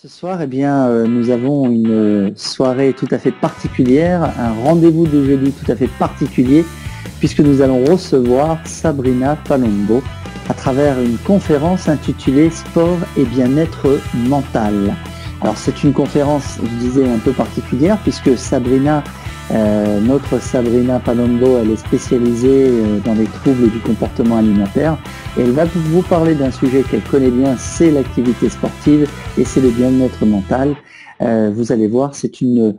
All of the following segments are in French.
Ce soir, eh bien, euh, nous avons une soirée tout à fait particulière, un rendez-vous de jeudi tout à fait particulier, puisque nous allons recevoir Sabrina Palombo à travers une conférence intitulée Sport et bien-être mental. Alors c'est une conférence, je disais, un peu particulière, puisque Sabrina euh, notre Sabrina Palombo, elle est spécialisée euh, dans les troubles du comportement alimentaire et elle va vous parler d'un sujet qu'elle connaît bien, c'est l'activité sportive et c'est le bien-être mental. Euh, vous allez voir, c'est une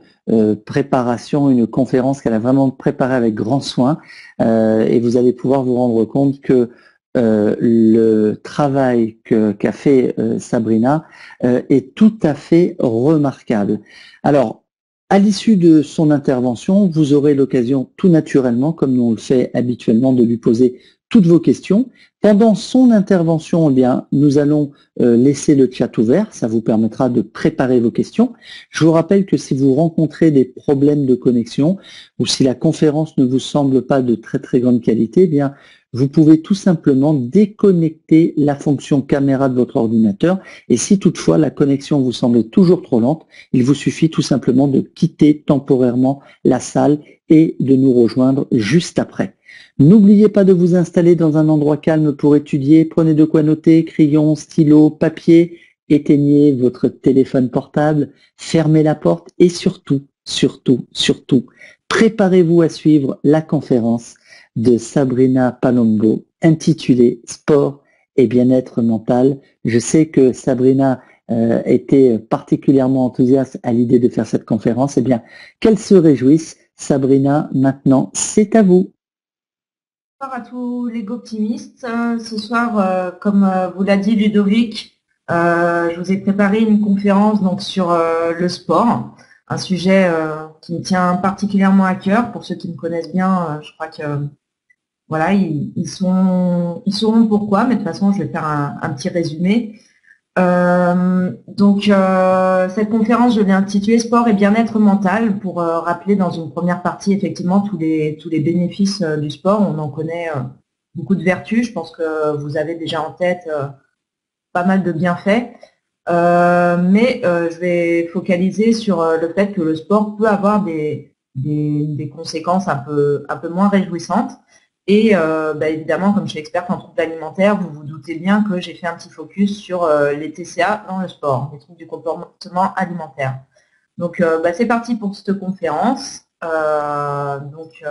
préparation, une conférence qu'elle a vraiment préparée avec grand soin et vous allez pouvoir vous rendre compte que le travail qu'a fait Sabrina est tout à fait remarquable. Alors, à l'issue de son intervention, vous aurez l'occasion tout naturellement, comme on le fait habituellement, de lui poser toutes vos questions. Pendant son intervention, eh bien, nous allons euh, laisser le chat ouvert. Ça vous permettra de préparer vos questions. Je vous rappelle que si vous rencontrez des problèmes de connexion ou si la conférence ne vous semble pas de très très grande qualité, eh bien, vous pouvez tout simplement déconnecter la fonction caméra de votre ordinateur. Et si toutefois la connexion vous semble toujours trop lente, il vous suffit tout simplement de quitter temporairement la salle et de nous rejoindre juste après. N'oubliez pas de vous installer dans un endroit calme pour étudier, prenez de quoi noter, crayon, stylo, papier, éteignez votre téléphone portable, fermez la porte et surtout, surtout, surtout, préparez-vous à suivre la conférence de Sabrina Palombo intitulé Sport et bien-être mental. Je sais que Sabrina euh, était particulièrement enthousiaste à l'idée de faire cette conférence. Eh bien, qu'elle se réjouisse. Sabrina, maintenant, c'est à vous. Bonsoir à tous les optimistes. Ce soir, euh, comme euh, vous l'a dit Ludovic, je vous ai préparé une conférence donc, sur le sport, un sujet qui me tient particulièrement à cœur. Pour ceux qui me connaissent bien, je crois que voilà, ils, sont, ils sauront pourquoi, mais de toute façon, je vais faire un, petit résumé. Euh, donc, euh, cette conférence, je l'ai intitulée Sport et bien-être mental pour euh, rappeler dans une première partie, effectivement, tous les, tous les bénéfices du sport. On en connaît beaucoup de vertus. Je pense que vous avez déjà en tête pas mal de bienfaits. mais je vais focaliser sur le fait que le sport peut avoir des, des, des conséquences un peu, un peu moins réjouissantes. Et euh, bah, évidemment, comme je suis experte en troubles alimentaires, vous vous doutez bien que j'ai fait un petit focus sur euh, les TCA dans le sport, les troubles du comportement alimentaire. Donc euh, bah, c'est parti pour cette conférence. donc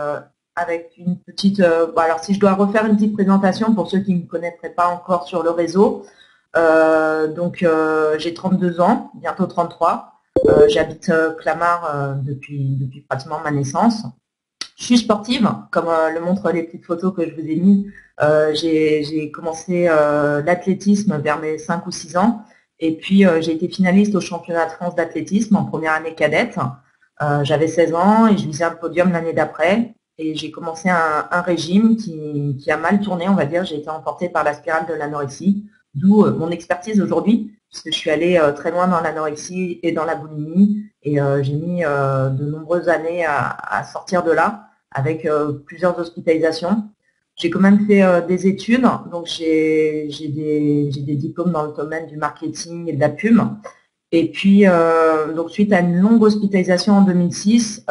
avec une petite. alors si je dois refaire une petite présentation pour ceux qui ne me connaîtraient pas encore sur le réseau. donc j'ai 32 ans, bientôt 33. J'habite Clamart depuis, depuis pratiquement ma naissance. Je suis sportive, comme euh, le montrent les petites photos que je vous ai mises. Euh, j'ai commencé euh, l'athlétisme vers mes 5 ou 6 ans. Et puis, j'ai été finaliste au championnat de France d'athlétisme en première année cadette. J'avais 16 ans et je visais un podium l'année d'après. Et j'ai commencé un, régime qui, a mal tourné, on va dire. J'ai été emportée par la spirale de l'anorexie, d'où mon expertise aujourd'hui, puisque je suis allée très loin dans l'anorexie et dans la boulimie. Et j'ai mis de nombreuses années à sortir de là avec euh, plusieurs hospitalisations. J'ai quand même fait euh, des études, donc j'ai des, diplômes dans le domaine du marketing et de la pub. Et puis, euh, donc suite à une longue hospitalisation en 2006,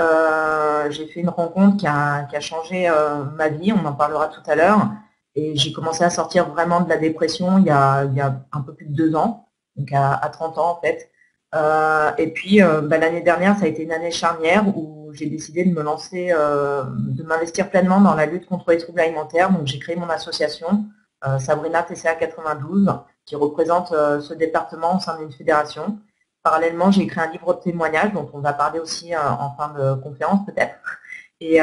j'ai fait une rencontre qui a, changé ma vie, on en parlera tout à l'heure. Et j'ai commencé à sortir vraiment de la dépression il y a, un peu plus de deux ans, donc à 30 ans en fait. Et puis, bah, l'année dernière, ça a été une année charnière où j'ai décidé de me lancer, euh, de m'investir pleinement dans la lutte contre les troubles alimentaires. Donc j'ai créé mon association, euh, Sabrina TCA 92, qui représente euh, ce département au sein d'une fédération. Parallèlement, j'ai écrit un livre de témoignages dont on va parler aussi en fin de conférence peut-être. Et,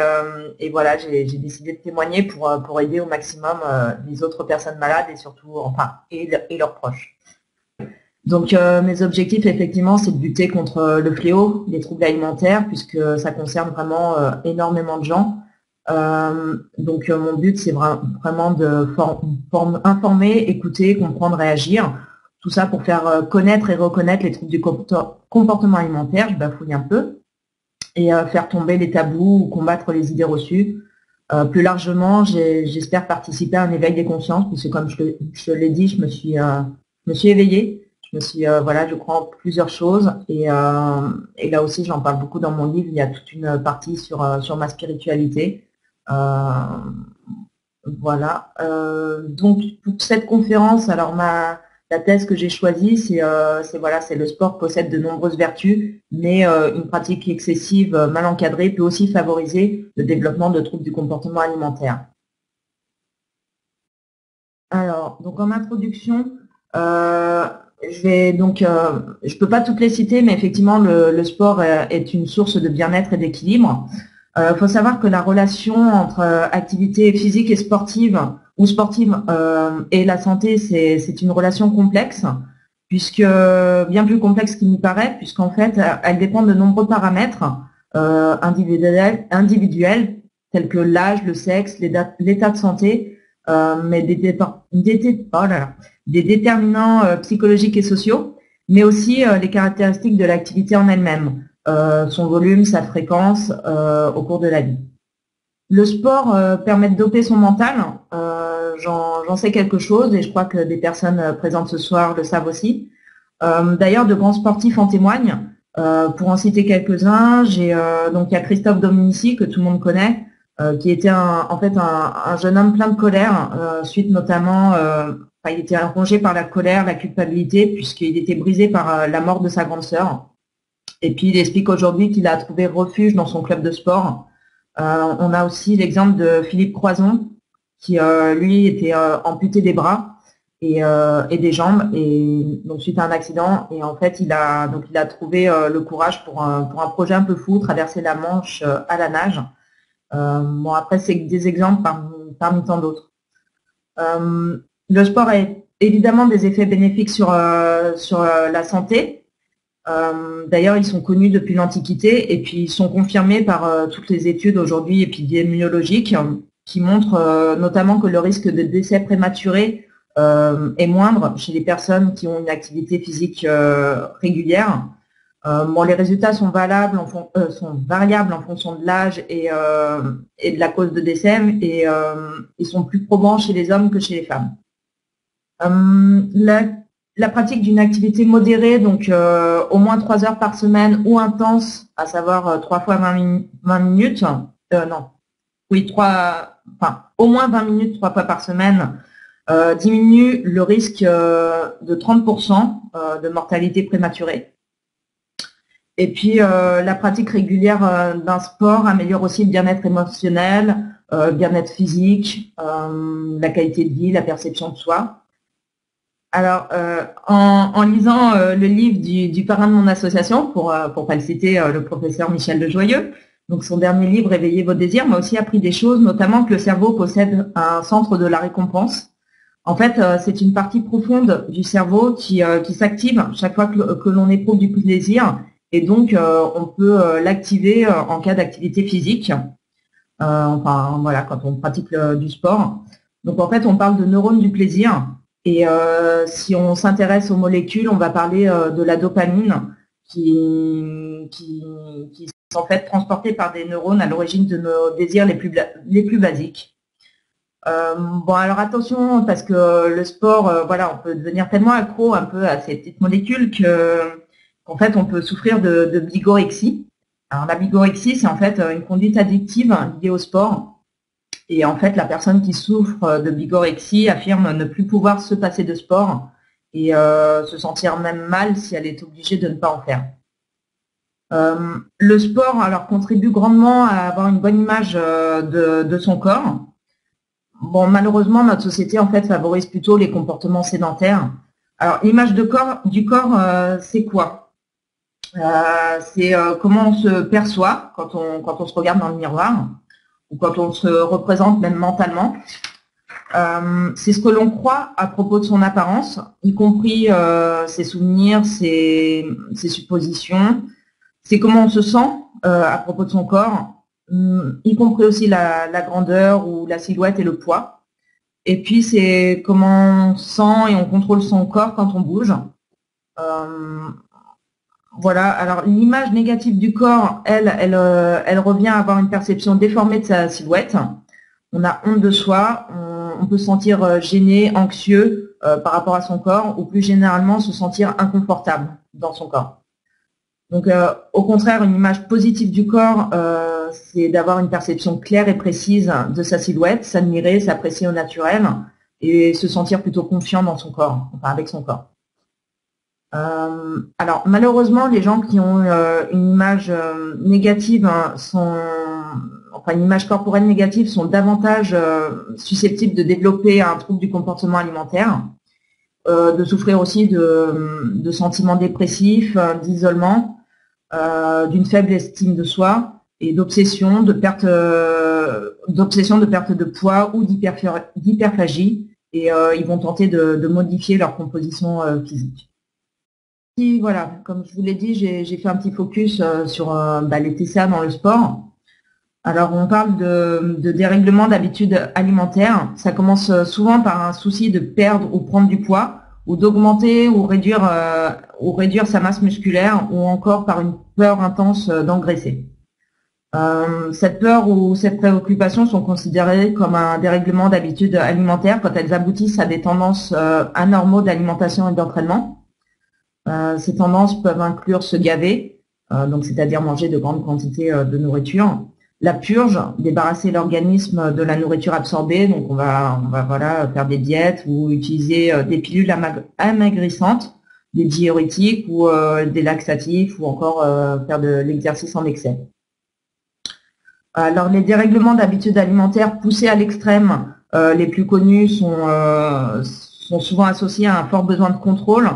voilà, j'ai décidé de témoigner pour, pour aider au maximum les autres personnes malades et surtout, enfin, et leurs proches. Donc euh, mes objectifs, effectivement, c'est de lutter contre le fléau des troubles alimentaires, puisque ça concerne vraiment euh, énormément de gens. Euh, donc mon but, c'est vraiment de informer, écouter, comprendre, réagir. Tout ça pour faire connaître et reconnaître les troubles du comportement alimentaire, je bafouille un peu, et faire tomber les tabous ou combattre les idées reçues. plus largement, j'espère participer à un éveil des consciences, puisque comme je, l'ai dit, je me suis, me suis éveillée Je me suis, voilà, je crois en plusieurs choses et, et là aussi j'en parle beaucoup dans mon livre. Il y a toute une partie sur, sur ma spiritualité. voilà. donc pour cette conférence, alors ma, la thèse que j'ai choisie, euh, c'est voilà, c'est le sport possède de nombreuses vertus, mais euh, une pratique excessive, euh, mal encadrée, peut aussi favoriser le développement de troubles du comportement alimentaire. Alors, donc en introduction, je vais donc, je peux pas toutes les citer, mais effectivement, le sport est une source de bien-être et d'équilibre. Il faut savoir que la relation entre activité physique et sportive ou sportive euh, et la santé, c'est une relation complexe, puisque bien plus complexe qu'il n'y paraît, puisqu'en fait, elle dépend de nombreux paramètres euh, individuels, individuels, tels que l'âge, le sexe, l'état de santé, euh, mais des, des, oh des déterminants psychologiques et sociaux, mais aussi les caractéristiques de l'activité en elle-même, son volume, sa fréquence au cours de la vie. Le sport permet de doper son mental, j'en sais quelque chose et je crois que des personnes euh, présentes ce soir le savent aussi. Euh, d'ailleurs, de grands sportifs en témoignent. Euh, pour en citer quelques-uns, j'ai donc il y a Christophe Dominici que tout le monde connaît, qui était en fait un, jeune homme plein de colère suite notamment, il était rongé par la colère, la culpabilité puisqu'il était brisé par la mort de sa grande sœur. Et puis il explique aujourd'hui qu'il a trouvé refuge dans son club de sport. on a aussi l'exemple de Philippe Croison, qui euh, lui était euh, amputé des bras euh, et, des jambes suite à un accident et en fait il a donc il a trouvé le courage pour un, pour un projet un peu fou, traverser la Manche à la nage. bon après c'est des exemples parmi, tant d'autres. Le sport a évidemment des effets bénéfiques sur, sur la santé. D'ailleurs, ils sont connus depuis l'Antiquité et puis ils sont confirmés par toutes les études aujourd'hui épidémiologiques qui montre euh, notamment que le risque de décès prématuré euh, est moindre chez les personnes qui ont une activité physique euh, régulière. les résultats sont variables en fonction de l'âge et, de la cause de décès et ils sont plus probants chez les hommes que chez les femmes. La, pratique d'une activité modérée, donc au moins 3 heures par semaine ou intense, à savoir 3 fois 20, 20 minutes, non, oui, 3, enfin, au moins 20 minutes trois fois par semaine euh, diminue le risque euh, de 30% euh, de mortalité prématurée. Et puis, la pratique régulière d'un sport améliore aussi le bien-être émotionnel, le bien-être physique, la qualité de vie, la perception de soi. Alors, en, lisant le livre du, parrain de mon association, pour ne pas le citer, le professeur Michel Lejoyeux, donc son dernier livre, Réveillez vos désirs, m'a aussi appris des choses, notamment que le cerveau possède un centre de la récompense. En fait, euh, c'est une partie profonde du cerveau qui, euh, qui s'active chaque fois que, l'on éprouve du plaisir. Et donc, euh, on peut l'activer en cas d'activité physique. enfin, voilà, quand on pratique du sport. Donc, en fait, on parle de neurones du plaisir. Et si on s'intéresse aux molécules, on va parler de la dopamine qui, qui en fait transportés par des neurones à l'origine de nos désirs les plus, basiques. Euh, bon, alors attention, parce que le sport, euh, voilà, on peut devenir tellement accro un peu à ces petites molécules que qu'en fait, on peut souffrir de, bigorexie. Alors la bigorexie, c'est en fait une conduite addictive liée au sport. Et en fait, la personne qui souffre de bigorexie affirme ne plus pouvoir se passer de sport et euh, se sentir même mal si elle est obligée de ne pas en faire. Euh, le sport alors contribue grandement à avoir une bonne image euh, de, son corps. Bon, malheureusement, notre société en fait favorise plutôt les comportements sédentaires. Alors, l'image de corps, du corps, euh, c'est quoi? C'est comment on se perçoit quand on, quand on se regarde dans le miroir ou quand on se représente même mentalement. c'est ce que l'on croit à propos de son apparence, y compris ses souvenirs, ses, suppositions, c'est comment on se sent euh, à propos de son corps, hum, y compris aussi la, grandeur ou la silhouette et le poids. Et puis c'est comment on sent et on contrôle son corps quand on bouge. Voilà, alors l'image négative du corps, elle, elle, euh, elle, revient à avoir une perception déformée de sa silhouette. On a honte de soi, on, peut se sentir euh, gêné, anxieux, par rapport à son corps ou plus généralement se sentir inconfortable dans son corps. Donc, au contraire, une image positive du corps, c'est d'avoir une perception claire et précise de sa silhouette, s'admirer, s'apprécier au naturel et se sentir plutôt confiant dans son corps, enfin avec son corps. Euh, alors malheureusement, les gens qui ont euh, une image euh, négative hein, sont, enfin une image corporelle négative sont davantage susceptibles de développer un trouble du comportement alimentaire, de souffrir aussi de, sentiments dépressifs, d'isolement, d'une faible estime de soi et d'obsession, de perte, d'obsession de perte de poids ou d'hyperphagie, et ils vont tenter de modifier leur composition physique voilà, comme je vous l'ai dit, j'ai fait un petit focus euh, sur euh, bah, les TCA dans le sport. Alors, on parle de, dérèglement d'habitudes alimentaires. Ça commence euh, souvent par un souci de perdre ou prendre du poids, ou d'augmenter ou réduire, ou réduire sa masse musculaire, ou encore par une peur intense d'engraisser. cette peur ou cette préoccupation sont considérées comme un dérèglement d'habitudes alimentaires quand elles aboutissent à des tendances anormaux d'alimentation et d'entraînement. Euh, ces tendances peuvent inclure se gaver, euh, donc c'est-à-dire manger de grandes quantités euh, de nourriture. La purge, débarrasser l'organisme de la nourriture absorbée, donc on va, voilà, faire des diètes ou utiliser des pilules amaigrissantes, des diurétiques ou des laxatifs ou encore faire de l'exercice en excès. Alors les dérèglements d'habitudes alimentaires poussés à l'extrême, les plus connus sont souvent associés à un fort besoin de contrôle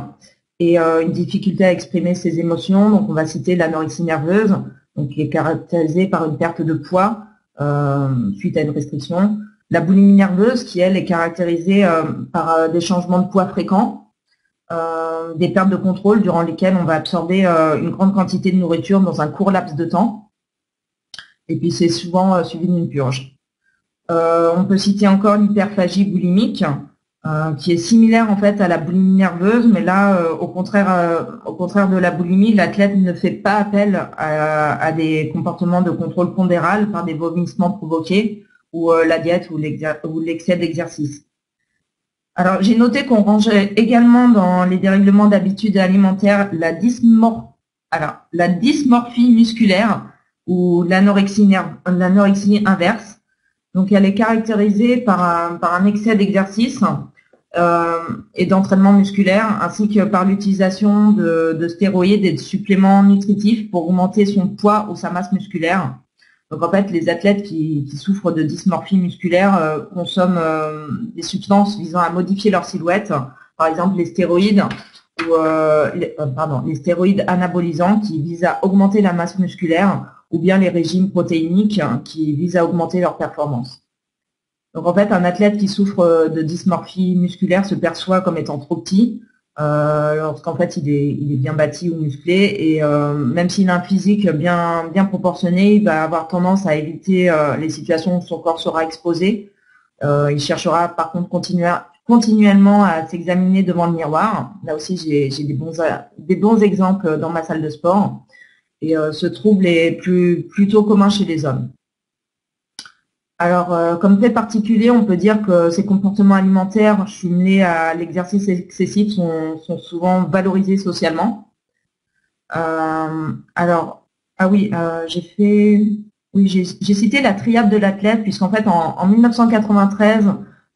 et euh, une difficulté à exprimer ses émotions. Donc, on va citer l'anorexie nerveuse, qui est caractérisée par une perte de poids euh, suite à une restriction. La boulimie nerveuse, qui elle est caractérisée euh, par des changements de poids fréquents, des pertes de contrôle durant lesquelles on va absorber une grande quantité de nourriture dans un court laps de temps. Et puis c'est souvent suivi d'une purge. on peut citer encore l'hyperphagie boulimique, euh, qui est similaire en fait à la boulimie nerveuse, mais là, euh, au contraire, euh, au contraire de la boulimie, l'athlète ne fait pas appel à, des comportements de contrôle pondéral par des vomissements provoqués ou la diète ou l'excès d'exercice. Alors, j'ai noté qu'on rangeait également dans les dérèglements d'habitude alimentaire la, la dysmorphie musculaire ou l'anorexie inverse. Donc, elle est caractérisée par un, par un excès d'exercice euh, et d'entraînement musculaire, ainsi que par l'utilisation de, stéroïdes et de suppléments nutritifs pour augmenter son poids ou sa masse musculaire. Donc en fait, les athlètes qui, souffrent de dysmorphie musculaire euh, consomment euh, des substances visant à modifier leur silhouette, par exemple les stéroïdes ou pardon, les stéroïdes anabolisants qui visent à augmenter la masse musculaire, ou bien les régimes protéiniques qui visent à augmenter leur performance. Donc en fait, un athlète qui souffre euh, de dysmorphie musculaire se perçoit comme étant trop petit, euh, lorsqu'en fait il est, il est, bien bâti ou musclé, et euh, même s'il a un physique bien, bien proportionné, il va avoir tendance à éviter les situations où son corps sera exposé. il cherchera par contre continuellement à s'examiner devant le miroir. Là aussi, j'ai des bons, des bons exemples dans ma salle de sport. Et ce trouble est plus, plutôt commun chez les hommes. Alors, euh, comme fait particulier, on peut dire que ces comportements alimentaires jumelés à l'exercice excessif sont, souvent valorisés socialement. Euh, alors, ah oui, euh, j'ai fait, oui, j'ai cité la triade de l'athlète, puisqu'en fait, en, 1993,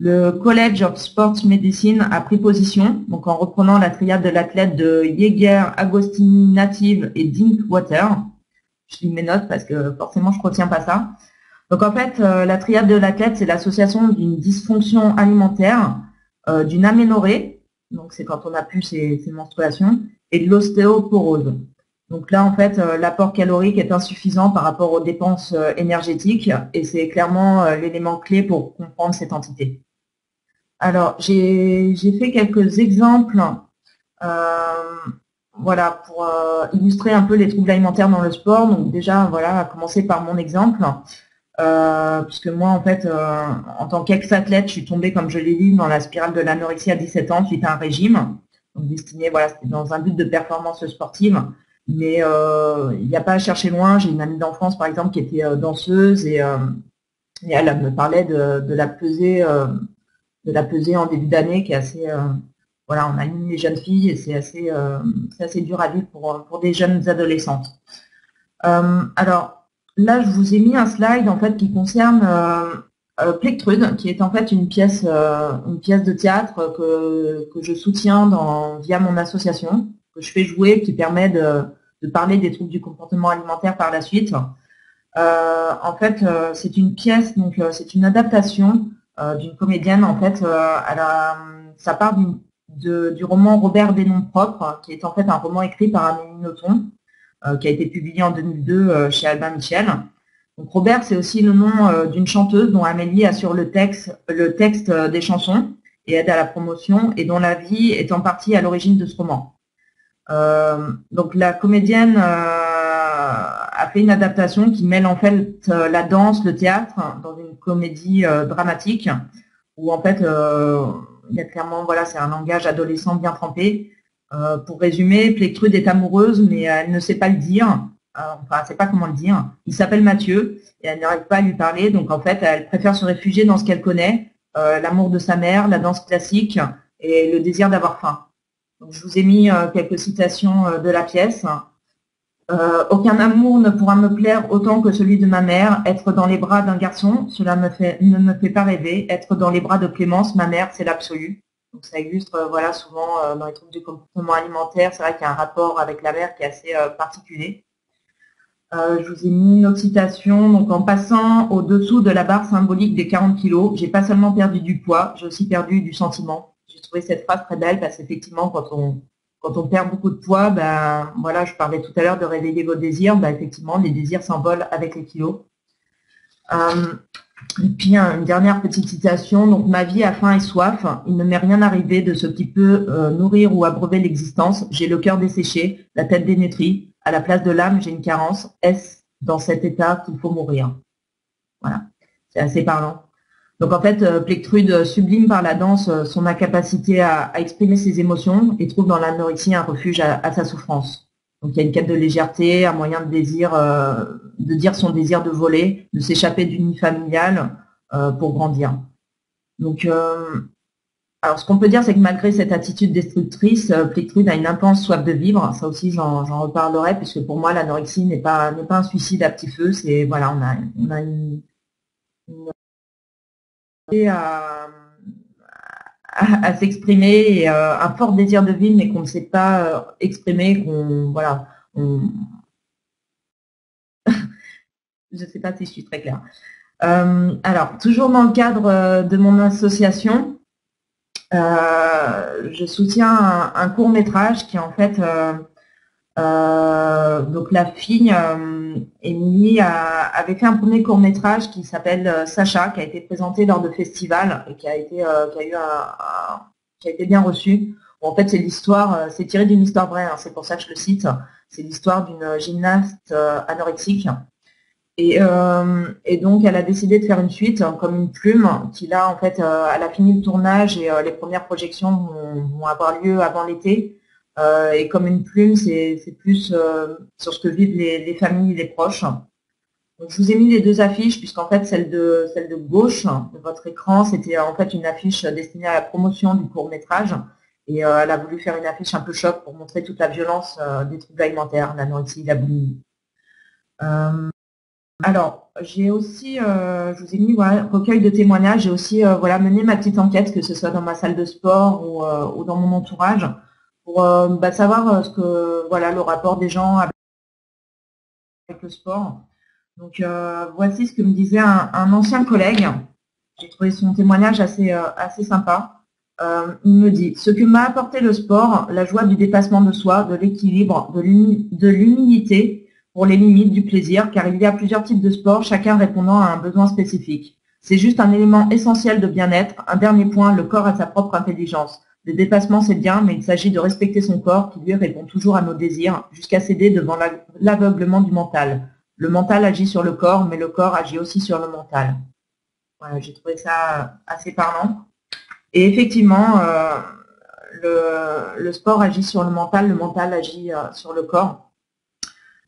le College of Sports Medicine a pris position, donc en reprenant la triade de l'athlète de Jaeger, Agostini, Native et Dinkwater. Je lis mes notes parce que forcément, je ne retiens pas ça. Donc en fait, euh, la triade de l'athlète, c'est l'association d'une dysfonction alimentaire, euh, d'une aménorrhée, donc c'est quand on a plus ses, menstruations, et de l'ostéoporose. Donc là, en fait, euh, l'apport calorique est insuffisant par rapport aux dépenses énergétiques, et c'est clairement l'élément clé pour comprendre cette entité. Alors, j'ai fait quelques exemples voilà, pour illustrer un peu les troubles alimentaires dans le sport. Donc déjà, voilà, à commencer par mon exemple. Euh, puisque moi, en fait, euh, en tant qu'ex-athlète, je suis tombée, comme je l'ai dit, dans la spirale de l'anorexie à 17 ans suite à un régime, donc destiné, voilà, c'était dans un but de performance sportive. Mais euh, il n'y a pas à chercher loin. J'ai une amie d'enfance, par exemple, qui était danseuse et, elle me parlait de, la pesée de la pesée en début d'année qui est assez voilà, on aligne les jeunes filles et c'est assez, assez dur à vivre pour, pour des jeunes adolescentes. alors là, je vous ai mis un slide en fait qui concerne euh, Plectrude, qui est en fait une pièce, euh, une pièce de théâtre que, je soutiens dans, via mon association, que je fais jouer, qui permet de, parler des troubles du comportement alimentaire par la suite. Euh, en fait, c'est une pièce, donc c'est une adaptation d'une comédienne. En fait, ça part du roman Robert des noms propres, qui est en fait un roman écrit par Amélie Nothomb, qui a été publié en 2002 chez Albin Michel. Robert, c'est aussi le nom euh, d'une chanteuse dont Amélie assure le texte, le texte euh, des chansons et aide à la promotion et dont la vie est en partie à l'origine de ce roman. Euh, donc la comédienne a fait une adaptation qui mêle en fait la danse, le théâtre dans une comédie dramatique où en fait il y a clairement voilà c'est un langage adolescent bien trempé. Pour résumer, Plectrude est amoureuse mais elle ne sait pas le dire enfin, ne sait pas comment le dire. Il s'appelle Mathieu et elle n'arrive pas à lui parler. Donc, en fait, elle préfère se réfugier dans ce qu'elle connaît, euh, l'amour de sa mère, la danse classique et le désir d'avoir faim. Donc, je vous ai mis euh, quelques citations euh, de la pièce. aucun amour ne pourra me plaire autant que celui de ma mère. Être dans les bras d'un garçon, cela ne me fait pas rêver. Être dans les bras de Clémence, ma mère, c'est l'absolu. Donc ça illustre, voilà, souvent dans les troubles du comportement alimentaire, c'est vrai qu'il y a un rapport avec la mère qui est assez particulier. Euh, je vous ai mis une autre citation. Donc, en passant au-dessous de la barre symbolique des 40 kilos, j'ai pas seulement perdu du poids, j'ai aussi perdu du sentiment. J'ai trouvé cette phrase très belle parce qu'effectivement, quand on, quand on perd beaucoup de poids, ben, voilà, je parlais tout à l'heure de réveiller vos désirs. Ben, effectivement, les désirs s'envolent avec les kilos. Euh, et puis, une dernière petite citation. Donc, ma vie a faim et soif. Il ne m'est rien arrivé de ce qui peut euh, nourrir ou abreuver l'existence. J'ai le cœur desséché, la tête dénutrie, à la place de l'âme, j'ai une carence. Est-ce dans cet état qu'il faut mourir? Voilà, c'est assez parlant. Donc en fait, euh, Plectrude sublime par la danse euh, son incapacité à, exprimer ses émotions et trouve dans l'anorexie un refuge à, sa souffrance. Donc il y a une quête de légèreté, un moyen de désir, euh, de dire son désir de voler, de s'échapper d'une vie familiale pour grandir. Donc alors, ce qu'on peut dire, c'est que malgré cette attitude destructrice, euh, Plectrude a une intense soif de vivre. Ça aussi, j'en reparlerai, puisque pour moi, l'anorexie n'est pas, pas un suicide à petit feu. C'est voilà, on a, on a une, à, à, s'exprimer et euh, un fort désir de vivre, mais qu'on ne sait pas euh, exprimer, qu'on voilà, je ne sais pas si je suis très claire. alors, toujours dans le cadre de mon association, euh, je soutiens un, court métrage qui en fait euh, euh, donc la fille Émilie avait fait un premier court métrage qui s'appelle Sacha, qui a été présenté lors de festivals et qui a été a eu qui a été bien reçu. en fait, c'est l'histoire, c'est tiré d'une histoire vraie, hein, c'est pour ça que je le cite. C'est l'histoire d'une gymnaste anorexique euh, et, donc, elle a décidé de faire une suite hein, comme une plume, qui là, en fait, euh, elle a fini le tournage et euh, les premières projections vont, avoir lieu avant l'été. Et comme une plume, c'est plus sur ce que vivent les, familles et les proches. Donc, je vous ai mis les deux affiches, puisqu'en fait, celle de, celle de gauche de votre écran, c'était en fait une affiche destinée à la promotion du court métrage. Et elle a voulu faire une affiche un peu choc pour montrer toute la violence des troubles alimentaires, l'anorexie, la boulimie. Alors, j'ai aussi, euh, je vous ai mis voilà, recueil de témoignages, j'ai aussi euh, voilà, mené ma petite enquête, que ce soit dans ma salle de sport ou, euh, dans mon entourage, pour bah, savoir ce que voilà le rapport des gens avec, le sport. Donc voici ce que me disait un, ancien collègue. J'ai trouvé son témoignage assez, assez sympa. il me dit Ce que m'a apporté le sport, la joie du dépassement de soi, de l'équilibre, de l'humilité, pour les limites du plaisir, car il y a plusieurs types de sport, chacun répondant à un besoin spécifique. C'est juste un élément essentiel de bien-être. Un dernier point, le corps a sa propre intelligence. Le dépassement, c'est bien, mais il s'agit de respecter son corps qui lui répond toujours à nos désirs, jusqu'à céder devant l'aveuglement du mental. Le mental agit sur le corps, mais le corps agit aussi sur le mental. Voilà, j'ai trouvé ça assez parlant. Et effectivement, euh, le, sport agit sur le mental, le mental agit euh, sur le corps.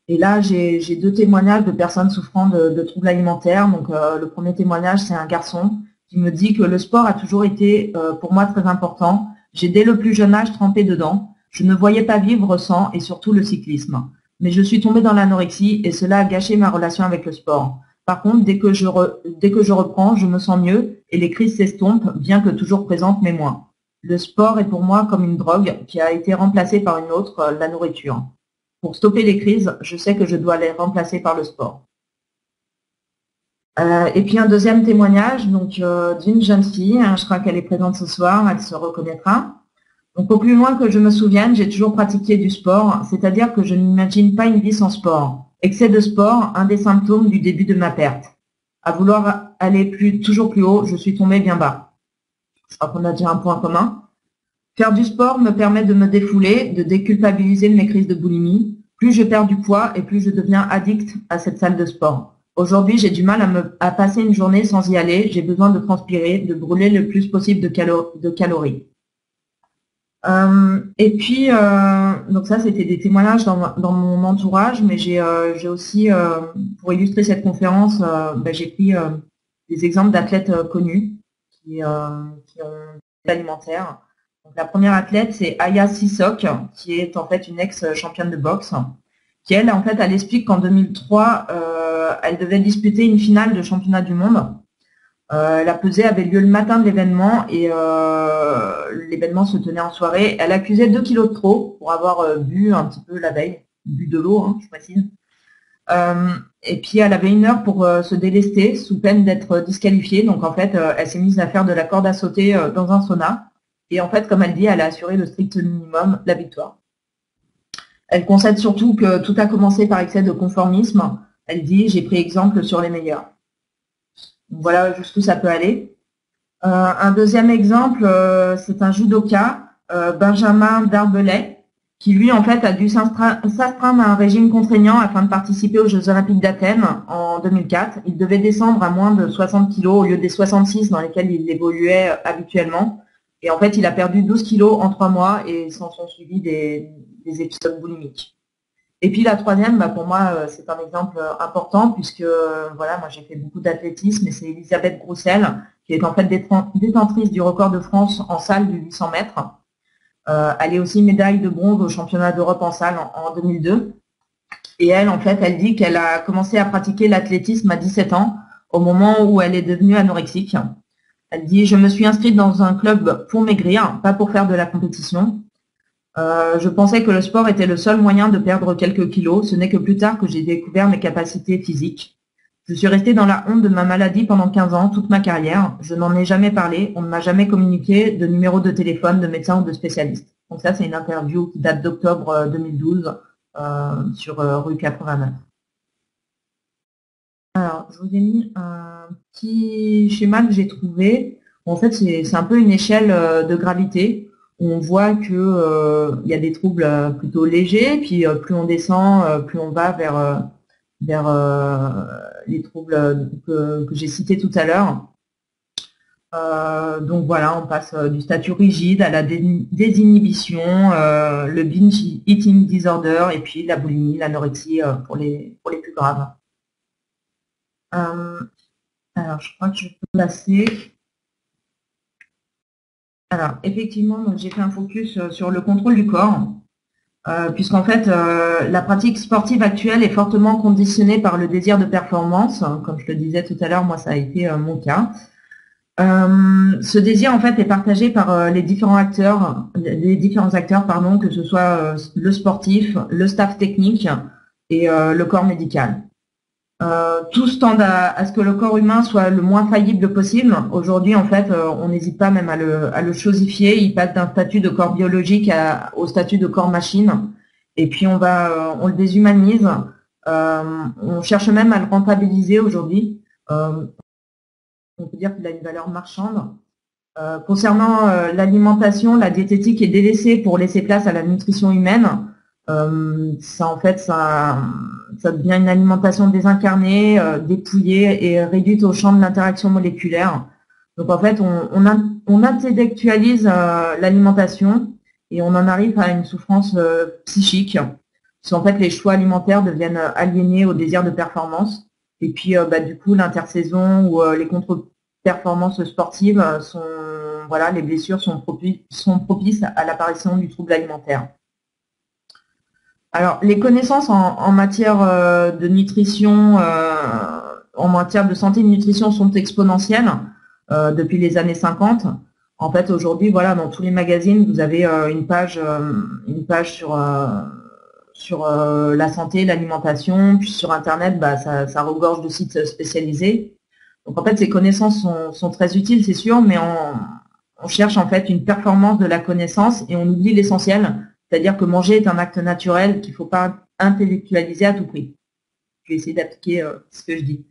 Et là, j'ai deux témoignages de personnes souffrant de, troubles alimentaires. Donc, euh, le premier témoignage, c'est un garçon qui me dit que le sport a toujours été pour moi très important. J'ai dès le plus jeune âge trempé dedans. Je ne voyais pas vivre sans, et surtout le cyclisme. Mais je suis tombée dans l'anorexie et cela a gâché ma relation avec le sport. Par contre, dès que je, reprends, je me sens mieux et les crises s'estompent, bien que toujours présentes, mais moins. Le sport est pour moi comme une drogue qui a été remplacée par une autre, la nourriture. Pour stopper les crises, je sais que je dois les remplacer par le sport. Euh, et puis un deuxième témoignage donc euh, d'une jeune fille, hein, je crois qu'elle est présente ce soir, elle se reconnaîtra. Donc au plus loin que je me souvienne, j'ai toujours pratiqué du sport, c'est-à-dire que je n'imagine pas une vie sans sport. Excès de sport, un des symptômes du début de ma perte. À vouloir aller toujours plus haut, je suis tombée bien bas. Je crois qu'on a déjà un point commun. Faire du sport me permet de me défouler, de déculpabiliser mes crises de boulimie. Plus je perds du poids et plus je deviens addict à cette salle de sport. Aujourd'hui, j'ai du mal à, passer une journée sans y aller. J'ai besoin de transpirer, de brûler le plus possible de, calories. Euh, et puis, euh, donc ça, c'était des témoignages dans, mon entourage, mais j'ai euh, aussi, pour illustrer cette conférence, ben, j'ai pris des exemples d'athlètes connus qui, ont des alimentaires. La première athlète, c'est Aya Sissok, qui est en fait une ex-championne de boxe, elle, en fait, elle explique qu'en 2003, elle devait disputer une finale de championnat du monde. Euh, la pesée avait lieu le matin de l'événement et euh, l'événement se tenait en soirée. Elle accusait 2 kilos de trop pour avoir euh, bu un petit peu la veille, bu de l'eau, hein, je précise. et puis elle avait une heure pour se délester sous peine d'être disqualifiée. Donc en fait, elle s'est mise à faire de la corde à sauter dans un sauna. Et en fait, comme elle dit, elle a assuré le strict minimum, la victoire. Elle concède surtout que tout a commencé par excès de conformisme. Elle dit, j'ai pris exemple sur les meilleurs. Voilà jusqu'où ça peut aller. Euh, un deuxième exemple, euh, c'est un judoka, euh, Benjamin Darbelay, qui lui en fait a dû s'astreindre à un régime contraignant afin de participer aux Jeux Olympiques d'Athènes en 2004. Il devait descendre à moins de 60 kg au lieu des 66 dans lesquels il évoluait habituellement. Et en fait, il a perdu 12 kg en trois mois et s'en sont suivis des épisodes boulimiques. Et puis la troisième, bah, pour moi, euh, c'est un exemple euh, important puisque euh, voilà, moi j'ai fait beaucoup d'athlétisme et c'est Elisabeth Groussel qui est en fait détentrice du record de France en salle du 800 mètres. elle est aussi médaille de bronze au championnat d'Europe en salle en, 2002. Et elle, en fait, elle dit qu'elle a commencé à pratiquer l'athlétisme à 17 ans, au moment où elle est devenue anorexique. Elle dit, je me suis inscrite dans un club pour maigrir, pas pour faire de la compétition. Euh, je pensais que le sport était le seul moyen de perdre quelques kilos. Ce n'est que plus tard que j'ai découvert mes capacités physiques. Je suis restée dans la honte de ma maladie pendant 15 ans, toute ma carrière. Je n'en ai jamais parlé. On ne m'a jamais communiqué de numéro de téléphone de médecin ou de spécialiste. Donc ça, c'est une interview qui date d'octobre 2012 euh, euh, sur rue 89. Alors, je vous ai mis un petit schéma que j'ai trouvé. En fait, c'est un peu une échelle de gravité on voit que euh, y a des troubles euh, plutôt légers, puis euh, plus on descend, plus on va vers vers les troubles que, j'ai cités tout à l'heure. donc voilà, on passe du statut rigide à la désinhibition, le binge eating disorder et puis la boulimie, l'anorexie pour les pour les plus graves. alors je crois que je peux passer. Alors, effectivement, j'ai fait un focus euh, sur le contrôle du corps, euh, puisqu'en fait, euh, la pratique sportive actuelle est fortement conditionnée par le désir de performance. Comme je le disais tout à l'heure, moi, ça a été mon cas. ce désir, en fait, est partagé par les différents acteurs, les différents acteurs, pardon, que ce soit le sportif, le staff technique et le corps médical. Euh, tous tendent à, ce que le corps humain soit le moins faillible possible. Aujourd'hui, en fait, euh, on n'hésite pas même à le, chosifier. Il passe d'un statut de corps biologique au statut de corps machine. Et puis, on va, euh, on le déshumanise. on cherche même à le rentabiliser aujourd'hui. on peut dire qu'il a une valeur marchande. concernant l'alimentation, la diététique est délaissée pour laisser place à la nutrition humaine. Euh, ça en fait ça, ça devient une alimentation désincarnée, euh, dépouillée et réduite au champ de l'interaction moléculaire. Donc en fait on, intellectualise euh, l'alimentation et on en arrive à une souffrance psychique. Parce qu'en fait les choix alimentaires deviennent aliénés au désir de performance. Et puis bah, du coup l'intersaison ou les contre performances sportives sont voilà, les blessures sont, propices à l'apparition du trouble alimentaire. Alors, les connaissances en, matière euh, de nutrition, euh, en matière de santé et de nutrition sont exponentielles euh, depuis les années 50. En fait, aujourd'hui, voilà, dans tous les magazines, vous avez une page, une page sur, sur la santé, l'alimentation, puis sur Internet, bah, ça, regorge de sites spécialisés. Donc, en fait, ces connaissances sont, sont très utiles, c'est sûr, mais on, on cherche en fait une performance de la connaissance et on oublie l'essentiel, c'est-à-dire que manger est un acte naturel qu'il ne faut pas intellectualiser à tout prix. Je vais essayer d'appliquer euh, ce que je dis.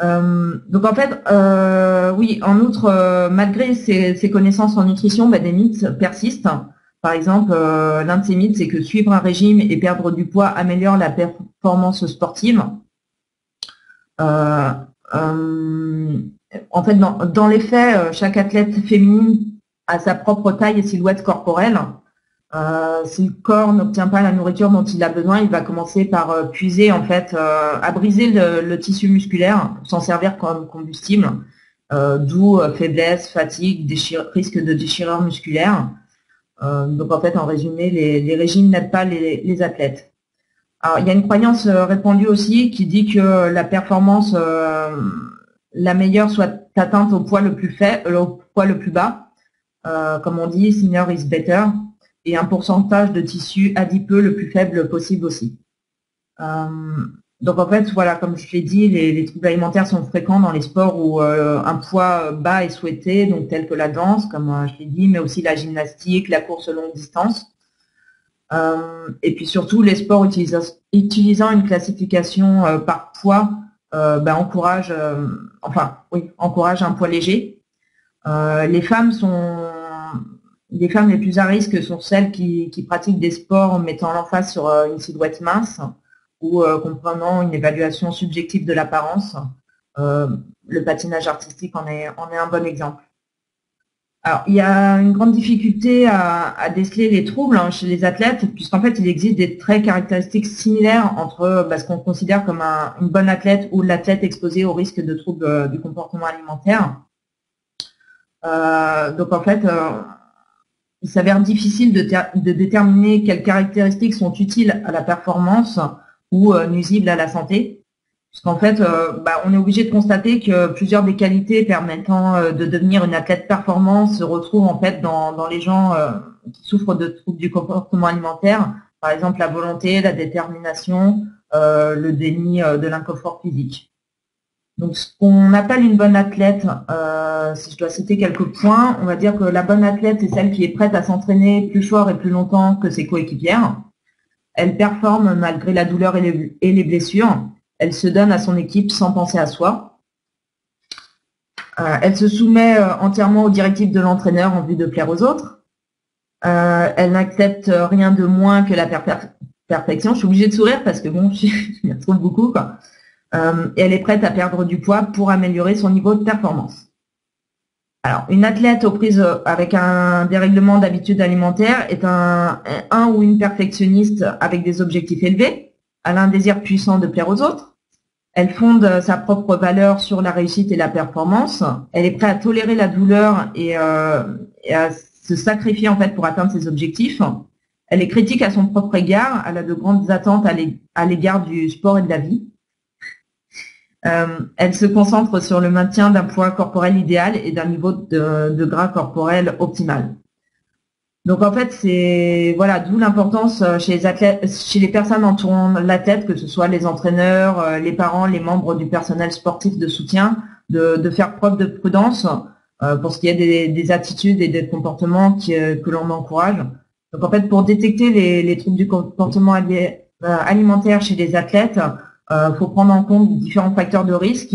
Euh, donc en fait, euh, oui, en outre, malgré ces, connaissances en nutrition, bah, des mythes persistent. Par exemple, l'un de ces mythes, c'est que suivre un régime et perdre du poids améliore la performance sportive en fait, dans, les faits, chaque athlète féminine a sa propre taille et silhouette corporelle. Euh, si le corps n'obtient pas la nourriture dont il a besoin, il va commencer par euh, puiser en fait, à briser le, tissu musculaire, s'en servir comme combustible, d'où faiblesse, fatigue, risque de déchirure musculaire. donc en fait, en résumé, les, régimes n'aident pas les, athlètes. Alors, il y a une croyance répandue aussi qui dit que la performance la meilleure soit atteinte au poids le plus faible, au poids le plus bas. Euh, comme on dit, senior is better. Et un pourcentage de tissu adipeux le plus faible possible aussi. Euh, donc en fait, voilà, comme je l'ai dit, les, troubles alimentaires sont fréquents dans les sports où euh, un poids bas est souhaité, donc tel que la danse, comme je l'ai dit, mais aussi la gymnastique, la course longue distance. et puis surtout les sports utilisant une classification par poids euh, ben, euh, enfin, oui, encourage un poids léger. Euh, les femmes sont les femmes les plus à risque sont celles qui, pratiquent des sports en mettant l'emphase sur une silhouette mince ou comprenant une évaluation subjective de l'apparence. le patinage artistique en est, un bon exemple. Alors, il y a une grande difficulté à, déceler les troubles hein, chez les athlètes, puisqu'en fait, il existe des traits caractéristiques similaires entre bah, ce qu'on considère comme une bonne athlète ou l'athlète exposé au risque de troubles euh, du comportement alimentaire. Euh, donc, en fait, euh, il s'avère difficile de, déterminer quelles caractéristiques sont utiles à la performance ou nuisibles à la santé. Parce qu'en fait, euh, bah, on est obligé de constater que plusieurs des qualités permettant euh, de devenir une athlète performante se retrouvent en fait dans, les gens euh, qui souffrent de troubles du comportement alimentaire. Par exemple, la volonté, la détermination, le déni de l'inconfort physique. Donc, ce qu'on appelle une bonne athlète, si je dois citer quelques points, on va dire que la bonne athlète, c'est celle qui est prête à s'entraîner plus fort et plus longtemps que ses coéquipières. Elle performe malgré la douleur et les blessures. Elle se donne à son équipe sans penser à soi. Euh, elle se soumet euh, entièrement aux directives de l'entraîneur en vue de plaire aux autres. Euh, elle n'accepte rien de moins que la perfection. Je suis obligée de sourire parce que bon, je, m'y retrouve beaucoup. Et elle est prête à perdre du poids pour améliorer son niveau de performance. Alors, une athlète aux prises avec un dérèglement d'habitude alimentaire est un, ou une perfectionniste avec des objectifs élevés elle a un désir puissant de plaire aux autres. Elle fonde sa propre valeur sur la réussite et la performance. Elle est prête à tolérer la douleur et, euh, à se sacrifier en fait pour atteindre ses objectifs. Elle est critique à son propre égard. Elle a de grandes attentes à l'égard du sport et de la vie. Euh, elle se concentre sur le maintien d'un poids corporel idéal et d'un niveau de, gras corporel optimal. Donc en fait, c'est voilà, d'où l'importance euh, chez les athlètes, chez les personnes entourant l'athlète, que ce soit les entraîneurs, euh, les parents, les membres du personnel sportif de soutien, de, faire preuve de prudence pour ce qui est des, attitudes et des comportements que l'on encourage. Donc en fait, pour détecter les, troubles du comportement alimentaire chez les athlètes, il faut prendre en compte différents facteurs de risque.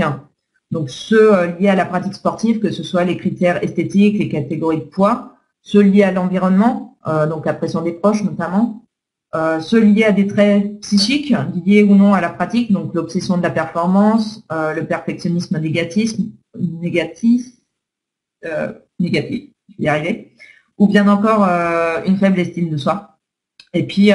Donc ceux liés à la pratique sportive, que ce soit les critères esthétiques, les catégories de poids, ceux liés à l'environnement, euh, donc la pression des proches notamment, euh, ceux liés à des traits psychiques, liés ou non à la pratique, donc l'obsession de la performance, euh, le perfectionnisme négatif, négatif, négatif, je vais y arriver, ou bien encore une faible estime de soi. Et puis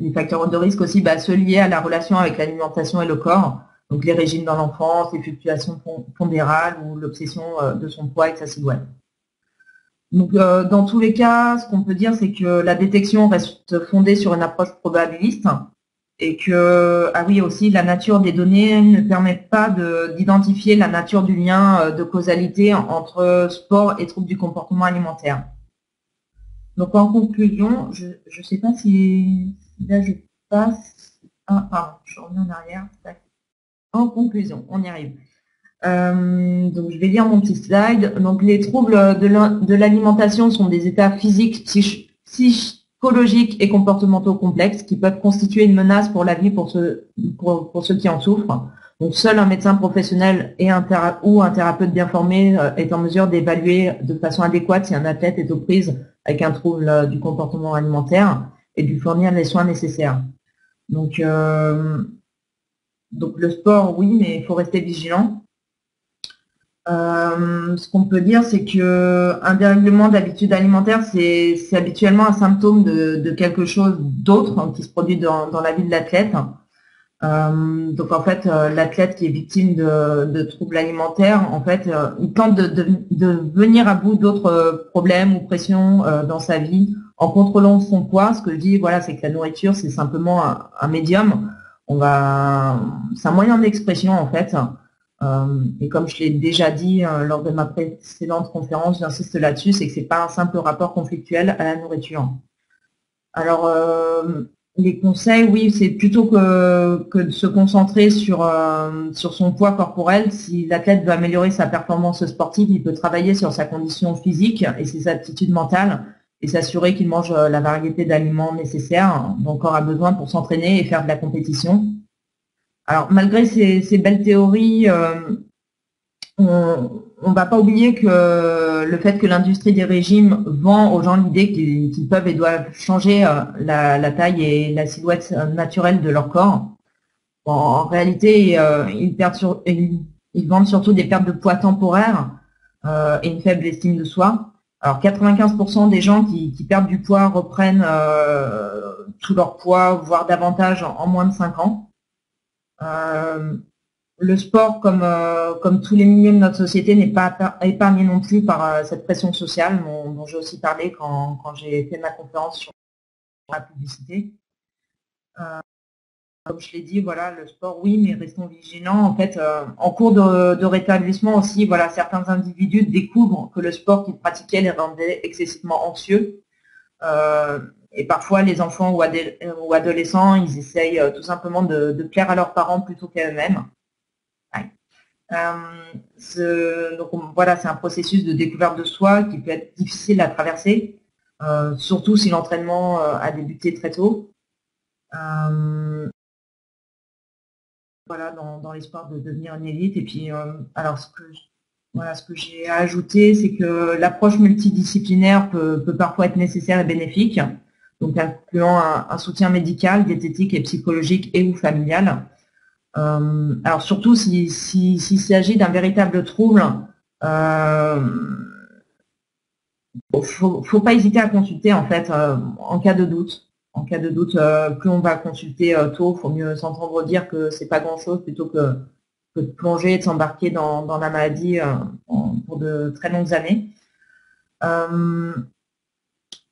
les facteurs de risque aussi, bah, ceux liés à la relation avec l'alimentation et le corps, donc les régimes dans l'enfance, les fluctuations pondérales ou l'obsession de son poids et de sa silhouette. Donc, dans tous les cas, ce qu'on peut dire, c'est que la détection reste fondée sur une approche probabiliste et que, ah oui, aussi, la nature des données ne permet pas d'identifier la nature du lien euh, de causalité entre sport et troubles du comportement alimentaire. Donc, en conclusion, je ne sais pas si là je passe. Ah, pardon, je reviens en arrière. En conclusion, on y arrive. Euh, donc, je vais lire mon petit slide. Les troubles de l'alimentation sont des états physiques, psychologiques et comportementaux complexes qui peuvent constituer une menace pour la vie pour ceux, qui en souffrent. Seul un médecin professionnel ou un thérapeute bien formé euh, est en mesure d'évaluer de façon adéquate si un athlète est aux prises avec un trouble euh, du comportement alimentaire et lui fournir les soins nécessaires. Donc, euh, donc le sport, oui, mais il faut rester vigilant. Euh, ce qu'on peut dire, c'est qu'un dérèglement d'habitude alimentaire, c'est habituellement un symptôme de, quelque chose d'autre hein, qui se produit dans, la vie de l'athlète. Euh, donc en fait, l'athlète qui est victime de, troubles alimentaires, en fait, il tente de, venir à bout d'autres problèmes ou pressions dans sa vie en contrôlant son poids. Ce que je dis, voilà, c'est que la nourriture, c'est simplement un, médium. C'est un moyen d'expression en fait. Euh, et comme je l'ai déjà dit euh, lors de ma précédente conférence, j'insiste là-dessus, c'est que ce n'est pas un simple rapport conflictuel à la nourriture. Alors, euh, les conseils, oui, c'est plutôt que, que, de se concentrer sur, sur son poids corporel. Si l'athlète veut améliorer sa performance sportive, il peut travailler sur sa condition physique et ses aptitudes mentales et s'assurer qu'il mange la variété d'aliments nécessaires dont le corps a besoin pour s'entraîner et faire de la compétition. Alors, malgré ces, belles théories, euh, on ne va pas oublier que le fait que l'industrie des régimes vend aux gens l'idée qu'ils peuvent et doivent changer euh, la, taille et la silhouette naturelle de leur corps. en réalité, euh, ils, vendent surtout des pertes de poids temporaires et une faible estime de soi. Alors 95% des gens qui, perdent du poids reprennent tout leur poids, voire davantage en moins de 5 ans. Euh, le sport, comme, euh, comme tous les milieux de notre société, n'est pas épargné non plus par euh, cette pression sociale dont, j'ai aussi parlé quand, j'ai fait ma conférence sur la publicité. Comme je l'ai dit, voilà, le sport, oui, mais restons vigilants. En fait, en cours de, rétablissement aussi, voilà, certains individus découvrent que le sport qu'ils pratiquaient les rendait excessivement anxieux. Et parfois, les enfants ou, adolescents, ils essayent euh, tout simplement de, plaire à leurs parents plutôt qu'à eux-mêmes. Euh, donc voilà, c'est un processus de découverte de soi qui peut être difficile à traverser, euh, surtout si l'entraînement a débuté très tôt. Voilà, dans, l'espoir de devenir une élite. Et puis, alors ce que voilà, ce que j'ai à ajouter, c'est que l'approche multidisciplinaire peut, parfois être nécessaire et bénéfique donc incluant un, soutien médical, diététique et psychologique et ou familial. Euh, alors surtout s'il s'agit d'un véritable trouble, euh, faut, faut pas hésiter à consulter en fait euh, en cas de doute. En cas de doute, euh, plus on va consulter tôt, il faut mieux s'entendre dire que c'est pas grand chose plutôt que, de plonger et de s'embarquer dans, la maladie pour de très longues années.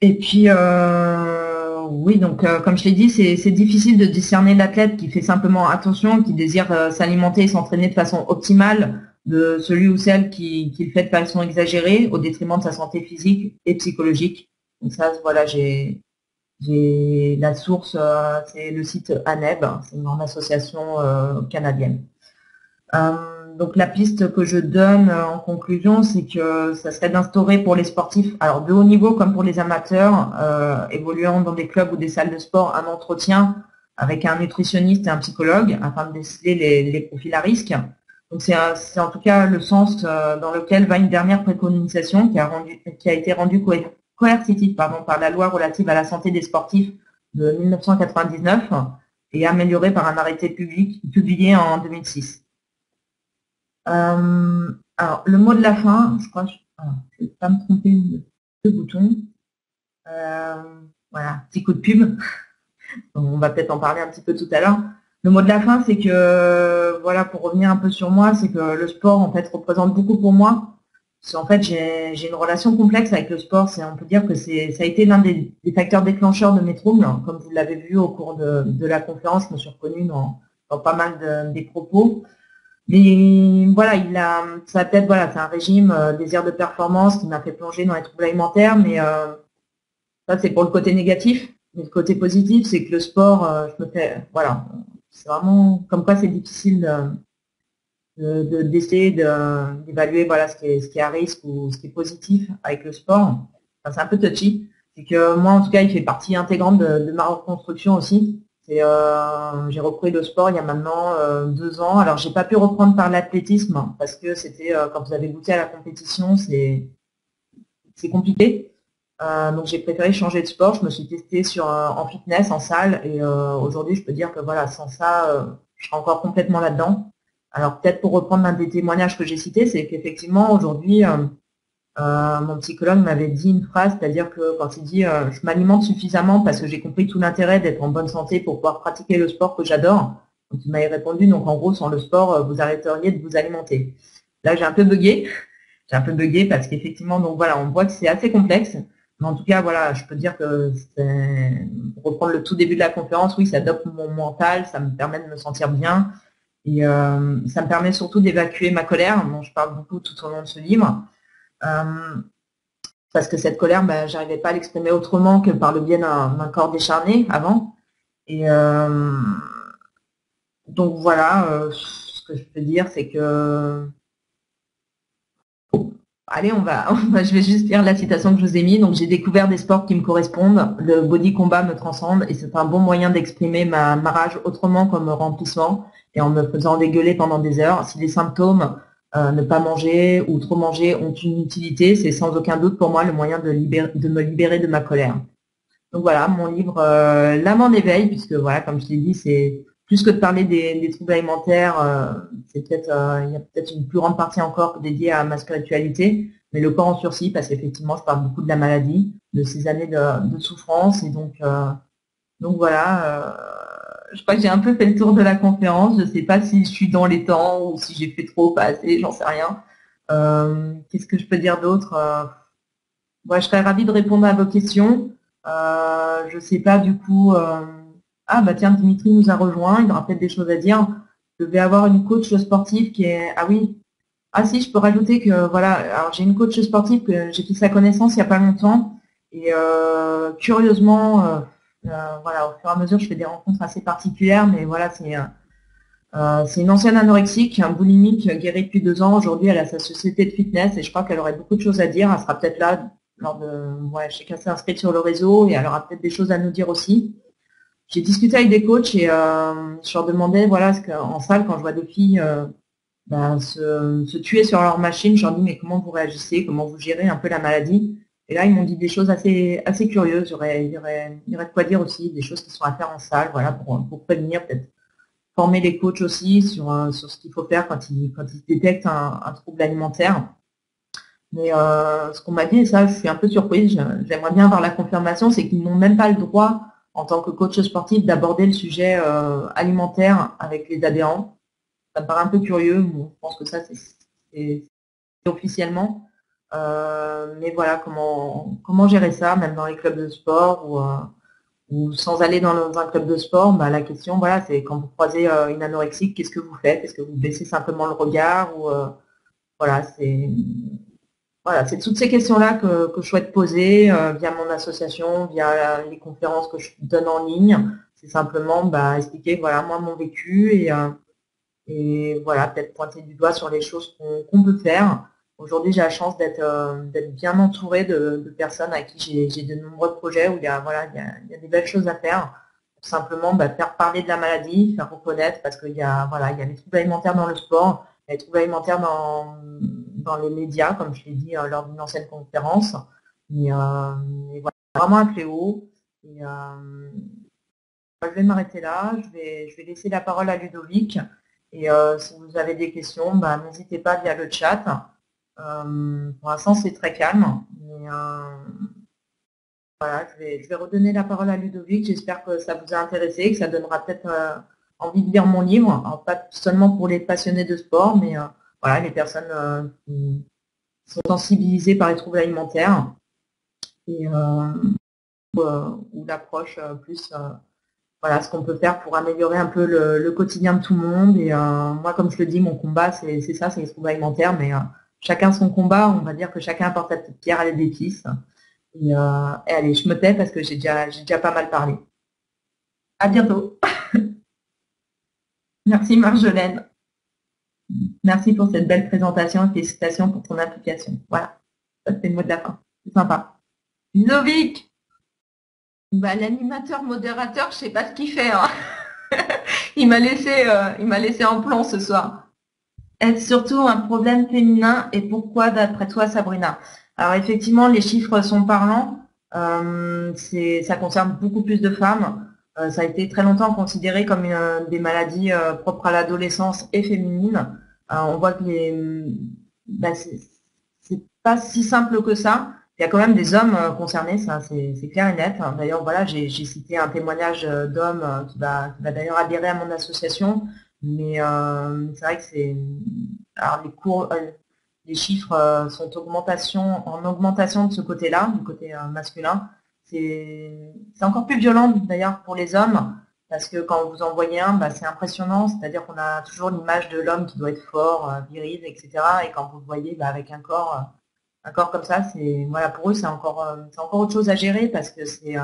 Et puis, euh, oui, donc euh, comme je l'ai dit, c'est difficile de discerner l'athlète qui fait simplement attention, qui désire euh, s'alimenter et s'entraîner de façon optimale, de celui ou celle qui, le fait de façon exagérée au détriment de sa santé physique et psychologique. Donc ça, voilà, j'ai la source, c'est le site ANEB, c'est une association canadienne donc la piste que je donne euh, en conclusion, c'est que ça serait d'instaurer pour les sportifs, alors de haut niveau comme pour les amateurs, euh, évoluant dans des clubs ou des salles de sport, un entretien avec un nutritionniste et un psychologue afin de déceler les, profils à risque. Donc c'est en tout cas le sens euh, dans lequel va une dernière préconisation qui a, rendu, qui a été rendue coercitive pardon, par la loi relative à la santé des sportifs de 1999 et améliorée par un arrêté public publié en 2006. Euh, alors, le mot de la fin, je crois ne vais pas me tromper de bouton. Euh, voilà, petit coup de pub. On va peut-être en parler un petit peu tout à l'heure. Le mot de la fin, c'est que voilà, pour revenir un peu sur moi, c'est que le sport, en fait, représente beaucoup pour moi. En fait, j'ai une relation complexe avec le sport. On peut dire que ça a été l'un des, facteurs déclencheurs de mes troubles. Comme vous l'avez vu au cours de, la conférence, je me suis reconnue dans, pas mal des propos. Mais voilà, il a, peut-être, voilà, c'est un régime euh, désir de performance qui m'a fait plonger dans les troubles alimentaires, mais euh, ça c'est pour le côté négatif. Mais le côté positif, c'est que le sport, euh, je me fais, voilà, c'est vraiment comme quoi c'est difficile de, d'essayer d'évaluer voilà ce qui, est, ce qui à risque ou ce qui est positif avec le sport. c'est un peu touchy. C'est que moi, en tout cas, il fait partie intégrante de, de ma reconstruction aussi. Euh, j'ai repris le sport il y a maintenant euh, deux ans. Alors j'ai pas pu reprendre par l'athlétisme parce que c'était euh, quand vous avez goûté à la compétition, c'est c'est compliqué. donc j'ai préféré changer de sport. Je me suis testée sur en fitness, en salle, et aujourd'hui je peux dire que voilà, sans ça, je serais encore complètement là-dedans. Alors peut-être pour reprendre un des témoignages que j'ai cités, c'est qu'effectivement aujourd'hui euh, mon psychologue m'avait dit une phrase, c'est-à-dire que quand il dit euh, je m'alimente suffisamment parce que j'ai compris tout l'intérêt d'être en bonne santé pour pouvoir pratiquer le sport que j'adore. Il m'avait répondu donc en gros sans le sport euh, vous arrêteriez de vous alimenter. Là j'ai un peu bugué, j'ai un peu bugué parce qu'effectivement donc voilà on voit que c'est assez complexe. Mais en tout cas voilà je peux dire que pour reprendre le tout début de la conférence oui ça adopte mon mental, ça me permet de me sentir bien et ça me permet surtout d'évacuer ma colère dont je parle beaucoup tout au long de ce livre. Euh, parce que cette colère, ben, j'arrivais pas à l'exprimer autrement que par le biais d'un corps décharné avant. Et euh, donc voilà, euh, ce que je peux dire, c'est que Allez, on va, je vais juste lire la citation que je vous ai mis. Donc, j'ai découvert des sports qui me correspondent. Le body combat me transcende et c'est un bon moyen d'exprimer ma, rage autrement comme remplissement et en me faisant dégueuler pendant des heures. Si les symptômes euh, ne pas manger ou trop manger ont une utilité, c'est sans aucun doute pour moi le moyen de, de, me libérer de ma colère. Donc voilà, mon livre euh, L'âme en éveil, puisque voilà, comme je l'ai dit, c'est plus que de parler des, troubles alimentaires, euh, c'est peut-être il y a peut-être une plus grande partie encore dédiée à ma spiritualité, mais le corps en sursis, parce qu'effectivement, je parle beaucoup de la maladie, de ces années de, souffrance, et donc donc voilà je crois que j'ai un peu fait le tour de la conférence. Je ne sais pas si je suis dans les temps ou si j'ai fait trop, pas assez, j'en sais rien. Euh, qu'est-ce que je peux dire d'autre euh, Je serais ravie de répondre à vos questions. Euh, je ne sais pas du coup. Ah bah tiens, Dimitri nous a rejoint, il aura peut-être des choses à dire. Je vais avoir une coach sportive qui est. Ah oui. Ah si, je peux rajouter que voilà, alors j'ai une coach sportive que j'ai fait sa connaissance il n'y a pas longtemps. Et curieusement, euh, voilà, au fur et à mesure, je fais des rencontres assez particulières, mais voilà, c'est euh, c'est une ancienne anorexique, un boulimique guérie depuis deux ans. Aujourd'hui, elle a sa société de fitness et je crois qu'elle aurait beaucoup de choses à dire. Elle sera peut-être là lors de. Ouais, je sais qu'elle s'est inscrite sur le réseau et elle aura peut-être des choses à nous dire aussi. J'ai discuté avec des coachs et euh, je leur demandais, voilà, en salle, quand je vois des filles ben, se, se, tuer sur leur machine, je leur dis, mais comment vous réagissez, comment vous gérez un peu la maladie? Et là, ils m'ont dit des choses assez, assez curieuses. Il y, aurait, il, y aurait, il y aurait de quoi dire aussi, des choses qui sont à faire en salle, voilà, pour, pour prévenir, peut-être former les coachs aussi sur, euh, sur ce qu'il faut faire quand ils, quand ils détectent un, trouble alimentaire. Mais euh, ce qu'on m'a dit, et ça, je suis un peu surprise, j'aimerais bien avoir la confirmation, c'est qu'ils n'ont même pas le droit, en tant que coach sportif, d'aborder le sujet euh, alimentaire avec les adhérents. Ça me paraît un peu curieux, je pense que ça, c'est officiellement. Euh, mais voilà, comment, comment gérer ça, même dans les clubs de sport ou, euh, sans aller dans un club de sport, bah, la question, voilà, c'est quand vous croisez une anorexique, qu'est-ce que vous faites? Est-ce que vous baissez simplement le regard ou voilà, c'est voilà, c'est toutes ces questions-là que, je souhaite poser via mon association, via les conférences que je donne en ligne. C'est simplement bah, expliquer voilà moi mon vécu et, et voilà peut-être pointer du doigt sur les choses qu'on peut faire Aujourd'hui, j'ai la chance d'être euh, bien entourée de, personnes à qui j'ai de nombreux projets où il y a, voilà, il y a, des belles choses à faire. simplement bah, faire parler de la maladie, faire reconnaître, parce qu'il y a voilà, il y a les troubles alimentaires dans le sport, il y a les troubles alimentaires dans, dans les médias, comme je l'ai dit euh, lors d'une ancienne conférence. Et, euh, voilà, vraiment un fléau. Et, je vais m'arrêter là. Je vais, je vais laisser la parole à Ludovic. Et si vous avez des questions, bah, n'hésitez pas via le chat. Euh, pour l'instant, c'est très calme. Euh, voilà, je vais, redonner la parole à Ludovic. J'espère que ça vous a intéressé, que ça donnera peut-être euh, envie de lire mon livre, pas seulement pour les passionnés de sport, mais voilà, les personnes qui sont sensibilisées par les troubles alimentaires et ou l'approche plus voilà ce qu'on peut faire pour améliorer un peu le, quotidien de tout le monde. Et moi, comme je le dis, mon combat, c'est ça, c'est les troubles alimentaires, mais chacun son combat, on va dire que chacun apporte sa petite pierre à l'édifice. Et, euh, et, allez, je me tais parce que j'ai déjà, déjà pas mal parlé. À bientôt. Merci Marjolaine. Merci pour cette belle présentation et félicitations pour ton application. Voilà, ça c'est le mot de la fin. C'est sympa. Ludovic bah, L'animateur modérateur, je sais pas ce qu'il fait. Hein. il m'a laissé, euh, laissé en plan ce soir. Est-ce surtout un problème féminin et pourquoi d'après toi Sabrina? Alors effectivement, les chiffres sont parlants. Euh, ça concerne beaucoup plus de femmes. Euh, ça a été très longtemps considéré comme des maladies propres à l'adolescence et féminines. On voit que les, bah, c'est pas si simple que ça. Il y a quand même des hommes concernés, ça c'est clair et net. D'ailleurs, voilà, j'ai cité un témoignage d'homme qui va, d'ailleurs adhérer à mon association. Mais euh, c'est vrai que c'est. Alors les euh, chiffres euh, sont augmentation, en augmentation de ce côté-là, du côté masculin. C'est encore plus violent d'ailleurs pour les hommes, parce que quand vous en voyez un, bah, c'est impressionnant, c'est-à-dire qu'on a toujours l'image de l'homme qui doit être fort, viril, etc. Et quand vous le voyez bah, avec un corps, un corps comme ça, pour eux c'est encore, autre chose à gérer parce que c'est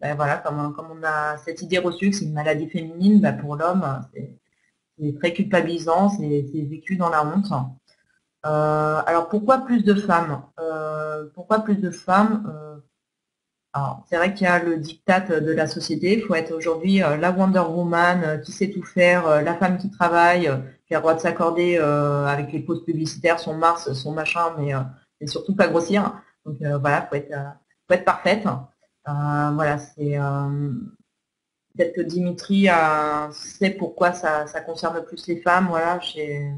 bah, voilà, comme, on a cette idée reçue que c'est une maladie féminine, pour l'homme, c'est très culpabilisant, c'est vécu dans la honte. Euh, alors pourquoi plus de femmes? Euh, Pourquoi plus de femmes? Euh, c'est vrai qu'il y a le diktat de la société. Il faut être aujourd'hui la Wonder Woman qui sait tout faire, la femme qui travaille, qui a le droit de s'accorder avec les pauses publicitaires, son Mars, son machin, mais, surtout pas grossir. Donc voilà, faut être, faut être parfaite. voilà, c'est Peut-être que Dimitri sait pourquoi ça, concerne plus les femmes. Voilà, j'ai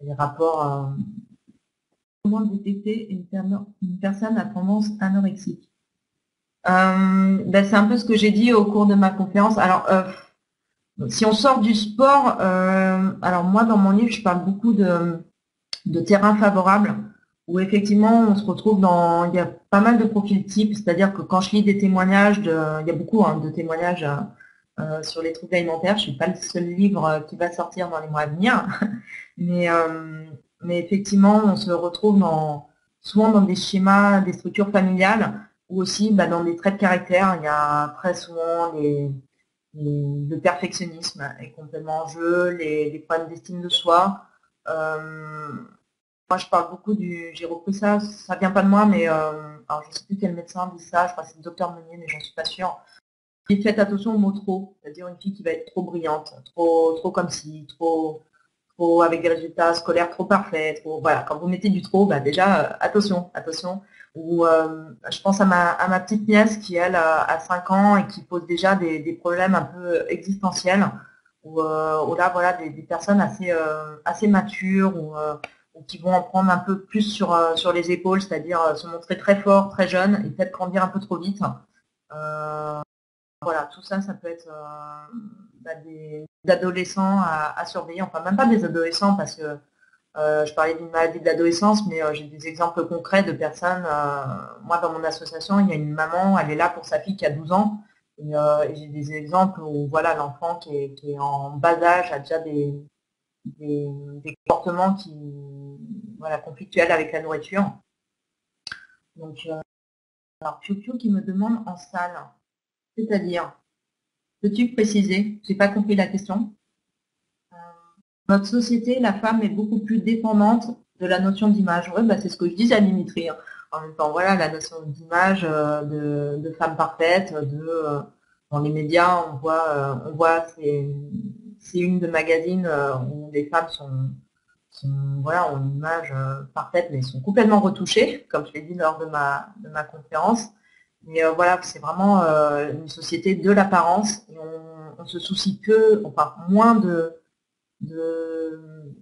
les rapports. Euh, comment détecter une, personne à tendance anorexique? euh, ben, C'est un peu ce que j'ai dit au cours de ma conférence. Alors, euh, si on sort du sport, alors moi dans mon livre, je parle beaucoup de, de terrain favorable où effectivement on se retrouve dans, il y a pas mal de profils types, c'est-à-dire que quand je lis des témoignages, il y a beaucoup hein, de témoignages euh, sur les troubles alimentaires. Je ne suis pas le seul livre euh, qui va sortir dans les mois à venir. mais, euh, mais effectivement, on se retrouve dans, souvent dans des schémas, des structures familiales ou aussi bah, dans des traits de caractère. Il y a très souvent les, le perfectionnisme est complètement en jeu, les, problèmes d'estime de soi. moi, je parle beaucoup du... J'ai repris ça, ça vient pas de moi, mais alors, je ne sais plus quel médecin dit ça, je crois que c'est le docteur Meunier, mais j'en suis pas sûre faites attention au mot trop, c'est-à-dire une fille qui va être trop brillante, trop, trop comme si, trop, trop avec des résultats scolaires trop parfaits, voilà. Quand vous mettez du trop, bah déjà, euh, attention, attention. Ou euh, je pense à ma, petite nièce qui, elle, a, 5 ans et qui pose déjà des, problèmes un peu existentiels, ou, euh, là, voilà, des, personnes assez, assez matures ou, qui vont en prendre un peu plus sur, sur les épaules, c'est-à-dire se montrer très fort, très jeune et peut-être grandir un peu trop vite. Voilà, tout ça, ça peut être euh, bah, des adolescents à, surveiller, enfin même pas des adolescents parce que euh, je parlais d'une maladie de l'adolescence, mais euh, j'ai des exemples concrets de personnes. moi, dans mon association, il y a une maman, elle est là pour sa fille qui a 12 ans. Et, j'ai des exemples où voilà, l'enfant qui est, en bas âge a déjà des, des, comportements qui voilà, conflictuels avec la nourriture. Donc, alors Piu qui me demande en salle. C'est-à-dire, peux-tu préciser Je n'ai pas compris la question. Euh, notre société, la femme est beaucoup plus dépendante de la notion d'image. Oui, bah, c'est ce que je disais à Dimitri. Hein. En même temps, voilà, la notion d'image euh, de, femme parfaite, de, euh, dans les médias, on voit, on voit c'est une de magazines où les femmes sont, voilà, ont une image parfaite, mais sont complètement retouchées, comme je l'ai dit lors de ma, de ma conférence. Mais euh, voilà, c'est vraiment euh, une société de l'apparence et on, se soucie que, enfin, moins de, de,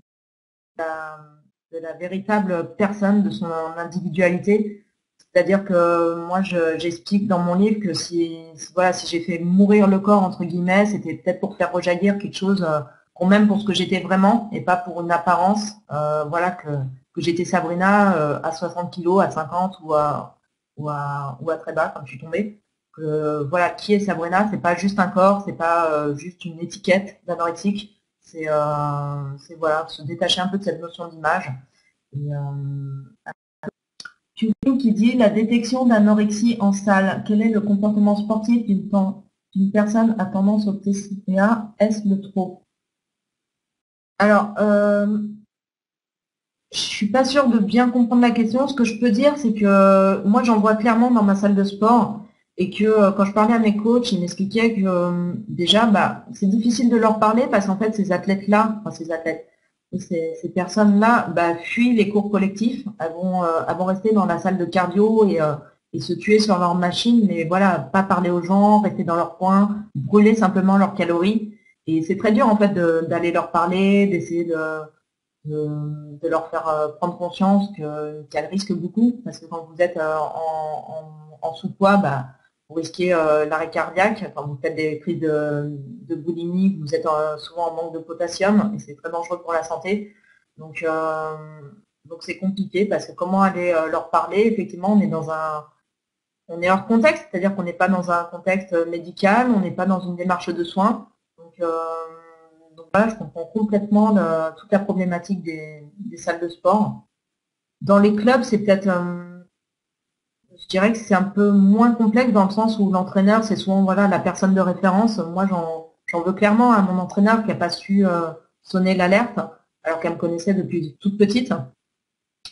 la, véritable personne, de son individualité. C'est-à-dire que moi, j'explique dans mon livre que si, voilà, si j'ai fait mourir le corps, entre guillemets, c'était peut-être pour faire rejaillir quelque chose qu'on m'aime pour ce que j'étais vraiment et pas pour une apparence. voilà, que, j'étais Sabrina à 60 kilos, à 50 ou à, ou à, très bas quand je suis tombée. voilà, qui est Sabrina? C'est pas juste un corps, c'est pas juste une étiquette d'anorexique. C'est voilà, se détacher un peu de cette notion d'image. Tu qui dit la détection d'anorexie en salle. Quel est le comportement sportif d'une personne à tendance au TCA Est-ce le trop? Alors, euh, je suis pas sûre de bien comprendre la question. Ce que je peux dire, c'est que moi, j'en vois clairement dans ma salle de sport et que euh, quand je parlais à mes coachs, ils m'expliquaient que euh, déjà, bah, c'est difficile de leur parler parce qu'en fait, ces athlètes-là, enfin ces athlètes, ces, personnes-là bah, fuient les cours collectifs, elles vont, euh, rester dans la salle de cardio et, se tuer sur leur machine, mais voilà, pas parler aux gens, rester dans leur coin, brûler simplement leurs calories. Et c'est très dur en fait d'aller leur parler, d'essayer de, de, leur faire prendre conscience qu'elles risquent beaucoup, parce que quand vous êtes en, sous-poids, bah, vous risquez euh, l'arrêt cardiaque, quand vous faites des crises de, boulimie, vous êtes euh, souvent en manque de potassium et c'est très dangereux pour la santé. Donc euh, donc c'est compliqué parce que comment aller leur parler? Effectivement, on est dans un on est hors contexte, c'est-à-dire qu'on n'est pas dans un contexte médical, on n'est pas dans une démarche de soins. Donc, voilà, je comprends complètement toute la problématique des, salles de sport. Dans les clubs, c'est peut-être dirais que c'est un peu moins complexe dans le sens où l'entraîneur, c'est souvent voilà, la personne de référence. Moi, j'en veux clairement à mon entraîneur qui n'a pas su euh, sonner l'alerte, alors qu'elle me connaissait depuis toute petite.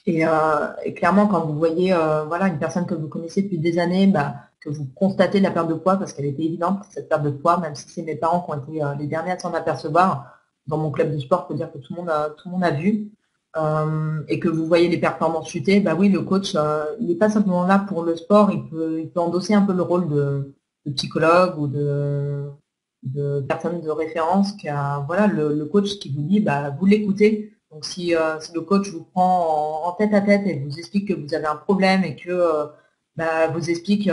Et, euh, clairement, quand vous voyez euh, voilà, une personne que vous connaissez depuis des années, bah, que vous constatez la perte de poids, parce qu'elle était évidente, cette perte de poids, même si c'est mes parents qui ont été les derniers à s'en apercevoir, dans mon club de sport, je peux dire que tout le monde tout le monde a vu. Euh, et que vous voyez les performances chuter, bah oui, le coach, euh, il n'est pas simplement là pour le sport, il peut, il peut endosser un peu le rôle de, psychologue ou de, personne de référence qui a, voilà, le, coach qui vous dit, bah, vous l'écoutez. Donc si, euh, si, le coach vous prend en, tête à tête et vous explique que vous avez un problème et que bah, vous explique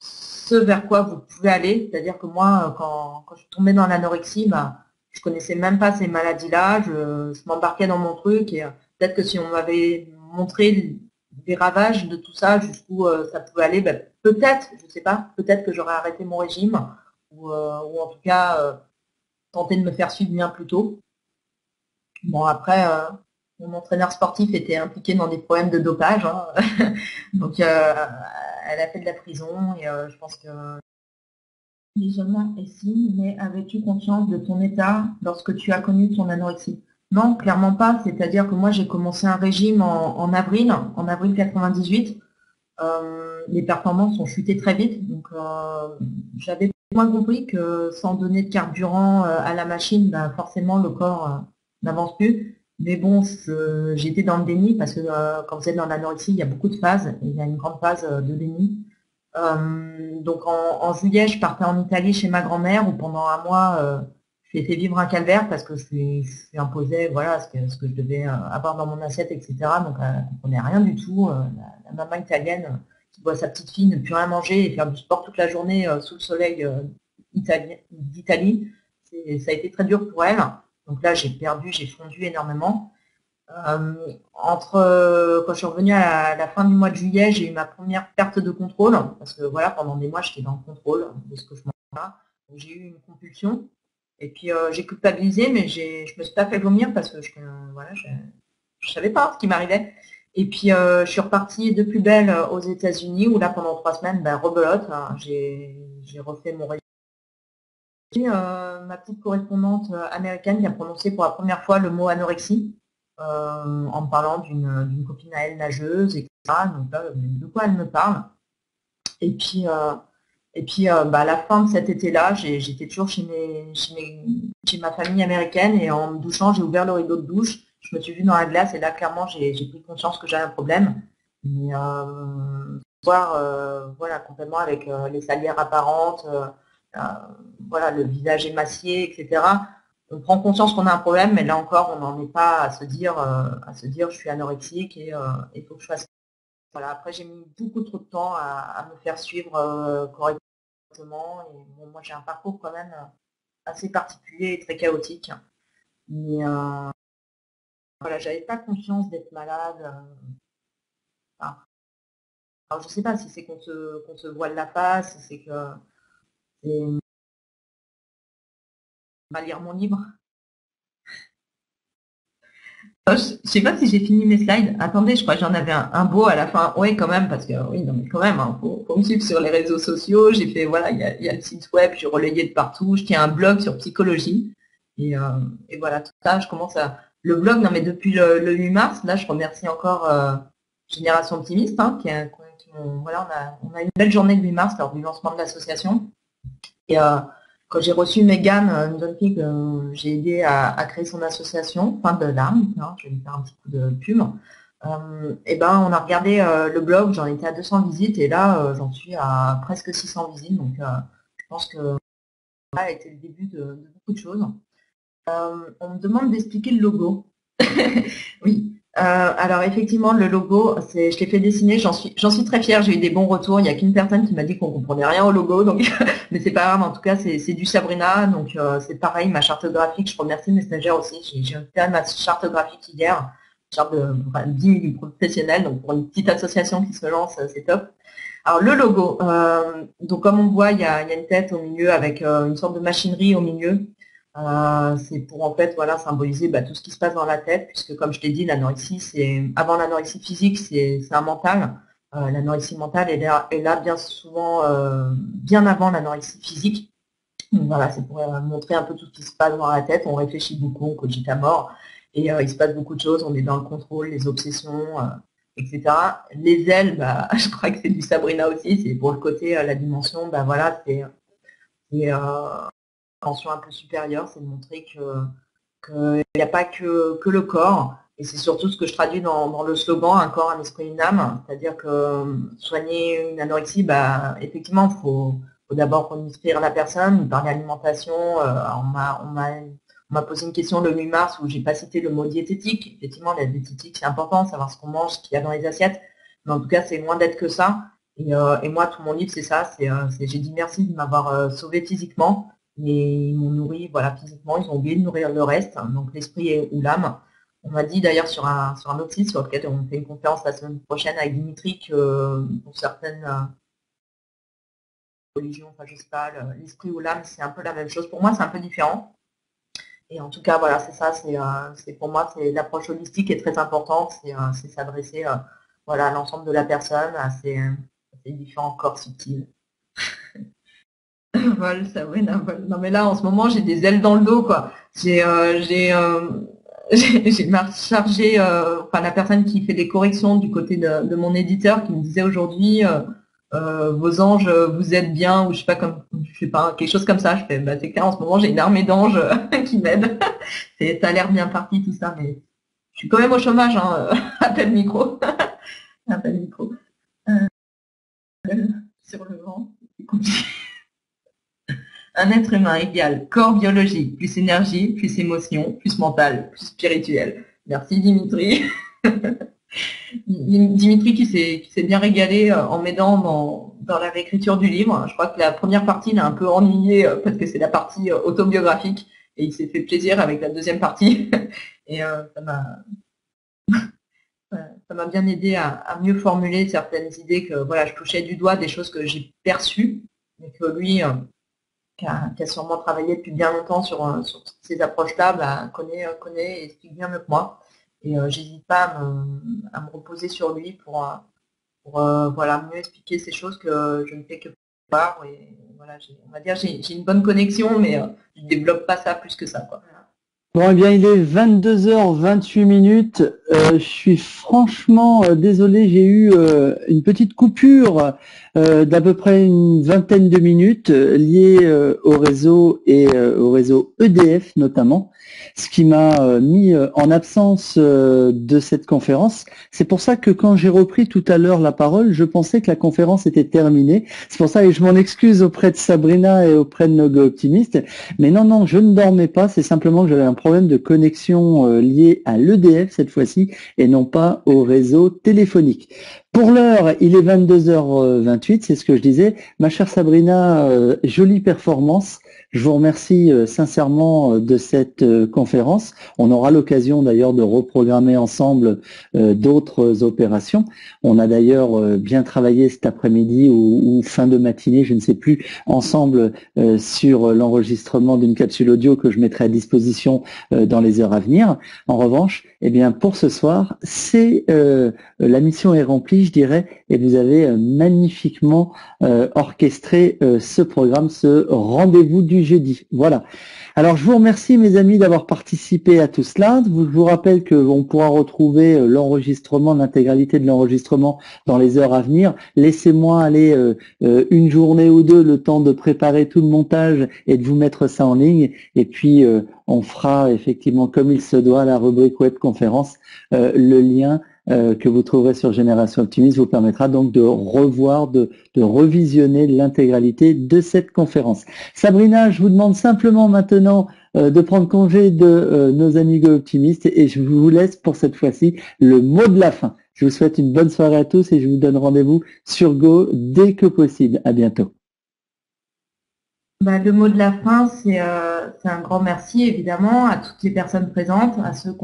ce vers quoi vous pouvez aller, c'est-à-dire que moi, quand, quand je suis tombée dans l'anorexie, bah, je connaissais même pas ces maladies-là, je, m'embarquais dans mon truc et euh, peut-être que si on m'avait montré des ravages de tout ça, jusqu'où euh, ça pouvait aller, ben, peut-être, je ne sais pas, peut-être que j'aurais arrêté mon régime ou, euh, en tout cas tenté de me faire suivre bien plus tôt. Bon après, mon entraîneur sportif était impliqué dans des problèmes de dopage, hein. donc elle a fait de la prison et je pense que l'isolement est signe, mais avais-tu conscience de ton état lorsque tu as connu ton anorexie? Non, clairement pas. C'est-à-dire que moi, j'ai commencé un régime en, avril, en avril 98. Euh, les performances ont chuté très vite. Donc, euh, j'avais moins compris que sans donner de carburant euh, à la machine, bah, forcément, le corps n'avance plus. Mais bon, j'étais dans le déni parce que quand vous êtes dans l'anorexie, il y a beaucoup de phases. il y a une grande phase de déni. Euh, donc en, juillet, je partais en Italie chez ma grand-mère où pendant un mois, euh, je lui ai fait vivre un calvaire parce que je imposais voilà, ce que, ce que, je devais euh, avoir dans mon assiette, etc. Donc elle ne comprenait rien du tout. La, maman italienne qui voit sa petite fille ne plus rien manger et faire du sport toute la journée sous le soleil d'Italie, ça a été très dur pour elle. Donc là, j'ai perdu, j'ai fondu énormément. Euh, entre euh, quand je suis revenue à la, fin du mois de juillet, j'ai eu ma première perte de contrôle parce que voilà, pendant des mois, j'étais dans le contrôle de ce que je mangeais. J'ai eu une compulsion et puis euh, j'ai culpabilisé, mais je me suis pas fait vomir parce que je, voilà, je, savais pas ce qui m'arrivait. Et puis je suis repartie de plus belle aux États-Unis où là pendant trois semaines, ben, rebelote, hein, j'ai refait mon régime. ma petite correspondante américaine qui a pour la première fois le mot anorexie. Euh, en parlant d'une copine à elle nageuse, etc. Donc là, de quoi elle me parle. Et puis, euh, et puis euh, bah, à la fin de cet été-là, j'étais toujours chez, mes, chez, ma famille américaine et en me douchant, j'ai ouvert le rideau de douche, je me suis vue dans la glace et là, clairement, j'ai pris conscience que j'avais un problème. Mais, voir voilà, complètement avec les salières apparentes, voilà, le visage émacié, etc on prend conscience qu'on a un problème, mais là encore, on n'en est pas à se dire, euh, à se dire, je suis anorexique et euh, il faut que je fasse. voilà, après j'ai mis beaucoup trop de temps à, me faire suivre correctement. Et moi j'ai un parcours quand même assez particulier et très chaotique. Voilà, j'avais pas conscience d'être malade. alors je sais pas si c'est qu'on se, qu'on se voile la face, si c'est que lire mon livre. Je sais pas si j'ai fini mes slides. Attendez, je crois que j'en avais un, beau à la fin. Oui, quand même, parce que oui, non, mais quand même, il hein, faut, me suivre sur les réseaux sociaux. J'ai fait, voilà, il y, a, le site web, j'ai relayé de partout. Je tiens un blog sur psychologie. Et, euh, voilà, tout ça, je commence à. Le blog, non, mais depuis le, 8 mars, là, je remercie encore euh, Génération Optimiste, hein, qui, voilà, on a, une belle journée le 8 mars lors du lancement de l'association. Et euh, quand j'ai reçu Megan, une jeune fille que j'ai aidé à, créer son association, Point de l'âme, je vais lui faire un petit coup de pub, euh, et ben on a regardé euh, le blog, j'en étais à 200 visites et là euh, j'en suis à presque 600 visites, donc je pense que ça a été le début de beaucoup de choses. on me demande d'expliquer le logo. oui, euh, alors effectivement, le logo, je l'ai fait dessiner, j'en suis, suis très fière, j'ai eu des bons retours, il n'y a qu'une personne qui m'a dit qu'on comprenait rien au logo, donc mais c'est pas grave, en tout cas c'est, du Sabrina, donc euh, c'est pareil, ma charte graphique, je remercie mes stagiaires aussi, j'ai, fait ma charte graphique hier, charte de 10 minutes professionnels, donc pour une petite association qui se lance, c'est top. Alors le logo, euh, donc comme on voit, il y a, il y a une tête au milieu avec une sorte de machinerie au milieu. Euh, c'est pour en fait voilà symboliser bah, tout ce qui se passe dans la tête, puisque comme je t'ai dit, l'anorexie, c'est avant l'anorexie physique, c'est un mental. Euh, l'anorexie mentale est là, là, bien souvent euh, bien avant l'anorexie physique. Voilà, c'est pour montrer un peu tout ce qui se passe dans la tête. On réfléchit beaucoup, on cogite à mort, et il se passe beaucoup de choses. On est dans le contrôle, les obsessions, etc. Les ailes, bah, je crois que c'est du Sabrina aussi. C'est pour le côté, la dimension, bah voilà, c'est un peu supérieure, c'est de montrer qu'il n'y a pas que, que, le corps, et c'est surtout ce que je traduis dans, le slogan un corps, un esprit, une âme, c'est-à-dire que euh, soigner une anorexie, bah, effectivement, il faut, d'abord inspirer la personne, parler alimentation, euh, on m'a posé une question le 8 mars où j'ai pas cité le mot diététique. Effectivement, la diététique, c'est important, savoir ce qu'on mange, ce qu'il y a dans les assiettes. Mais en tout cas, c'est loin d'être que ça. Et, euh, moi, tout mon livre, c'est ça. C'est, j'ai dit merci de m'avoir sauvé physiquement ils m'ont nourri voilà, physiquement, ils ont oublié de nourrir le reste, donc l'esprit ou l'âme. On m'a dit d'ailleurs sur un, sur un autre site sur lequel on fait une conférence la semaine prochaine avec Dimitri que pour certaines euh, religions, enfin je sais pas, l'esprit ou l'âme c'est un peu la même chose. Pour moi c'est un peu différent. Et en tout cas voilà c'est ça, c'est euh, pour moi c'est l'approche holistique est très importante, c'est euh, s'adresser voilà, à l'ensemble de la personne, à ces, à ces différents corps subtils. vol, ça, non, mais là, en ce moment, j'ai des ailes dans le dos, quoi. J'ai, euh, j'ai, euh, chargé, euh, enfin, la personne qui fait des corrections du côté de, mon éditeur qui me disait aujourd'hui, vos anges vous êtes bien, ou je sais pas, comme, je sais pas, quelque chose comme ça. Je fais, bah, c'est clair, en ce moment, j'ai une armée d'anges qui m'aident. ça a l'air bien parti, tout ça, mais je suis quand même au chômage, hein, appel micro. appel micro. sur le vent, c'est compliqué. Un être humain égale corps biologique, plus énergie, plus émotion, plus mental, plus spirituel. Merci Dimitri. Dimitri qui s'est bien régalé euh, en m'aidant dans, la réécriture du livre. Je crois que la première partie l'a un peu ennuyé euh, parce que c'est la partie euh, autobiographique et il s'est fait plaisir avec la deuxième partie. Et ça m'a ça m'a bien aidé à, à, mieux formuler certaines idées que voilà, je touchais du doigt des choses que j'ai perçues, mais que lui, qui a, sûrement travaillé depuis bien longtemps sur, euh, ces approches-là, bah, connaît, euh, connaît et explique bien mieux que moi. Et euh, j'hésite pas à me, reposer sur lui pour, voilà, mieux expliquer ces choses que je ne fais que voir. Voilà, on va dire j'ai une bonne connexion, mais je ne développe pas ça plus que ça. Quoi. Bon, eh bien, il est 22h28 minutes. je suis franchement désolé, j'ai eu une petite coupure euh, d'à peu près une vingtaine de minutes euh, liées euh, au réseau et au réseau EDF notamment, ce qui m'a mis en absence de cette conférence. C'est pour ça que quand j'ai repris tout à l'heure la parole, je pensais que la conférence était terminée. C'est pour ça et je m'en excuse auprès de Sabrina et auprès de nos optimistes. Mais non, non, je ne dormais pas. C'est simplement que j'avais un problème de connexion lié à l'EDF cette fois-ci et non pas au réseau téléphonique. Pour l'heure, il est 22h28, c'est ce que je disais. Ma chère Sabrina, euh, jolie performance. Je vous remercie euh, sincèrement euh, de cette conférence. On aura l'occasion d'ailleurs de reprogrammer ensemble d'autres opérations. On a d'ailleurs bien travaillé cet après-midi ou, fin de matinée, je ne sais plus, ensemble sur l'enregistrement d'une capsule audio que je mettrai à disposition dans les heures à venir. En revanche, eh bien pour ce soir, c'est la mission est remplie, je dirais, et vous avez magnifiquement orchestré ce programme, ce rendez-vous du jeudi. Voilà. Alors je vous remercie mes amis d'avoir participé à tout cela. Je vous rappelle qu'on pourra retrouver euh, l'enregistrement, l'intégralité de l'enregistrement dans les heures à venir. Laissez-moi aller euh, euh, une journée ou deux le temps de préparer tout le montage et de vous mettre ça en ligne. Et puis on fera effectivement comme il se doit la rubrique web conférence, le lien euh, que vous trouverez sur Génération Optimiste vous permettra donc de revoir, de, revisionner l'intégralité de cette conférence. Sabrina, je vous demande simplement maintenant euh, de prendre congé de euh, nos amis Go Optimistes et je vous laisse pour cette fois-ci le mot de la fin. Je vous souhaite une bonne soirée à tous et je vous donne rendez-vous sur Go dès que possible. À bientôt. Bah, le mot de la fin, c'est un grand merci évidemment à toutes les personnes présentes, à ceux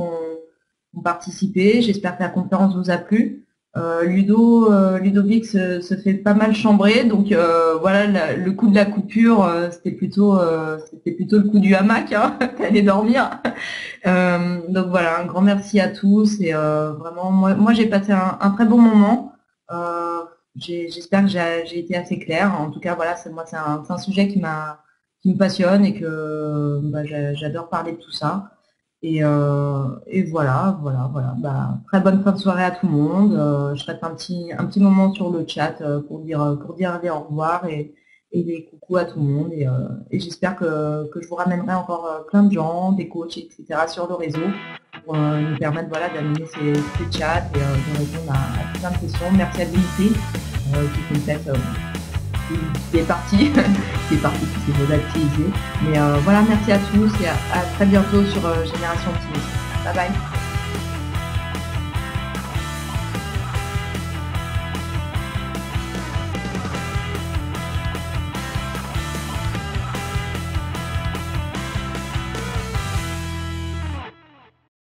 qu'on participer. J'espère que la conférence vous a plu. Euh, Ludo, euh, Ludovic se, fait pas mal chambrer, donc euh, voilà le coup de la coupure, c'était plutôt c'était plutôt le coup du hamac, hein, dormir. donc voilà, un grand merci à tous et vraiment moi, j'ai passé un, très bon moment. J'espère que j'ai été assez clair. En tout cas voilà, c'est moi c'est un, sujet qui m'a qui me passionne et que bah, j'adore parler de tout ça. Euh, et, voilà, voilà, voilà. Bah, très bonne fin de soirée à tout le monde. Euh, je reste un petit, un petit moment sur le chat euh, pour dire, pour dire au revoir et, des coucou à tout le monde. Et, j'espère que, je vous ramènerai encore plein de gens, des coachs, etc. sur le réseau pour nous permettre voilà, d'animer ces, chats et de répondre à, plein de questions. Merci à Dimitri qui complète qui est parti, qui est parti, qui s'est volatilisé. Mais euh, voilà, merci à tous et à, très bientôt sur euh, Génération Optimiste. Bye bye.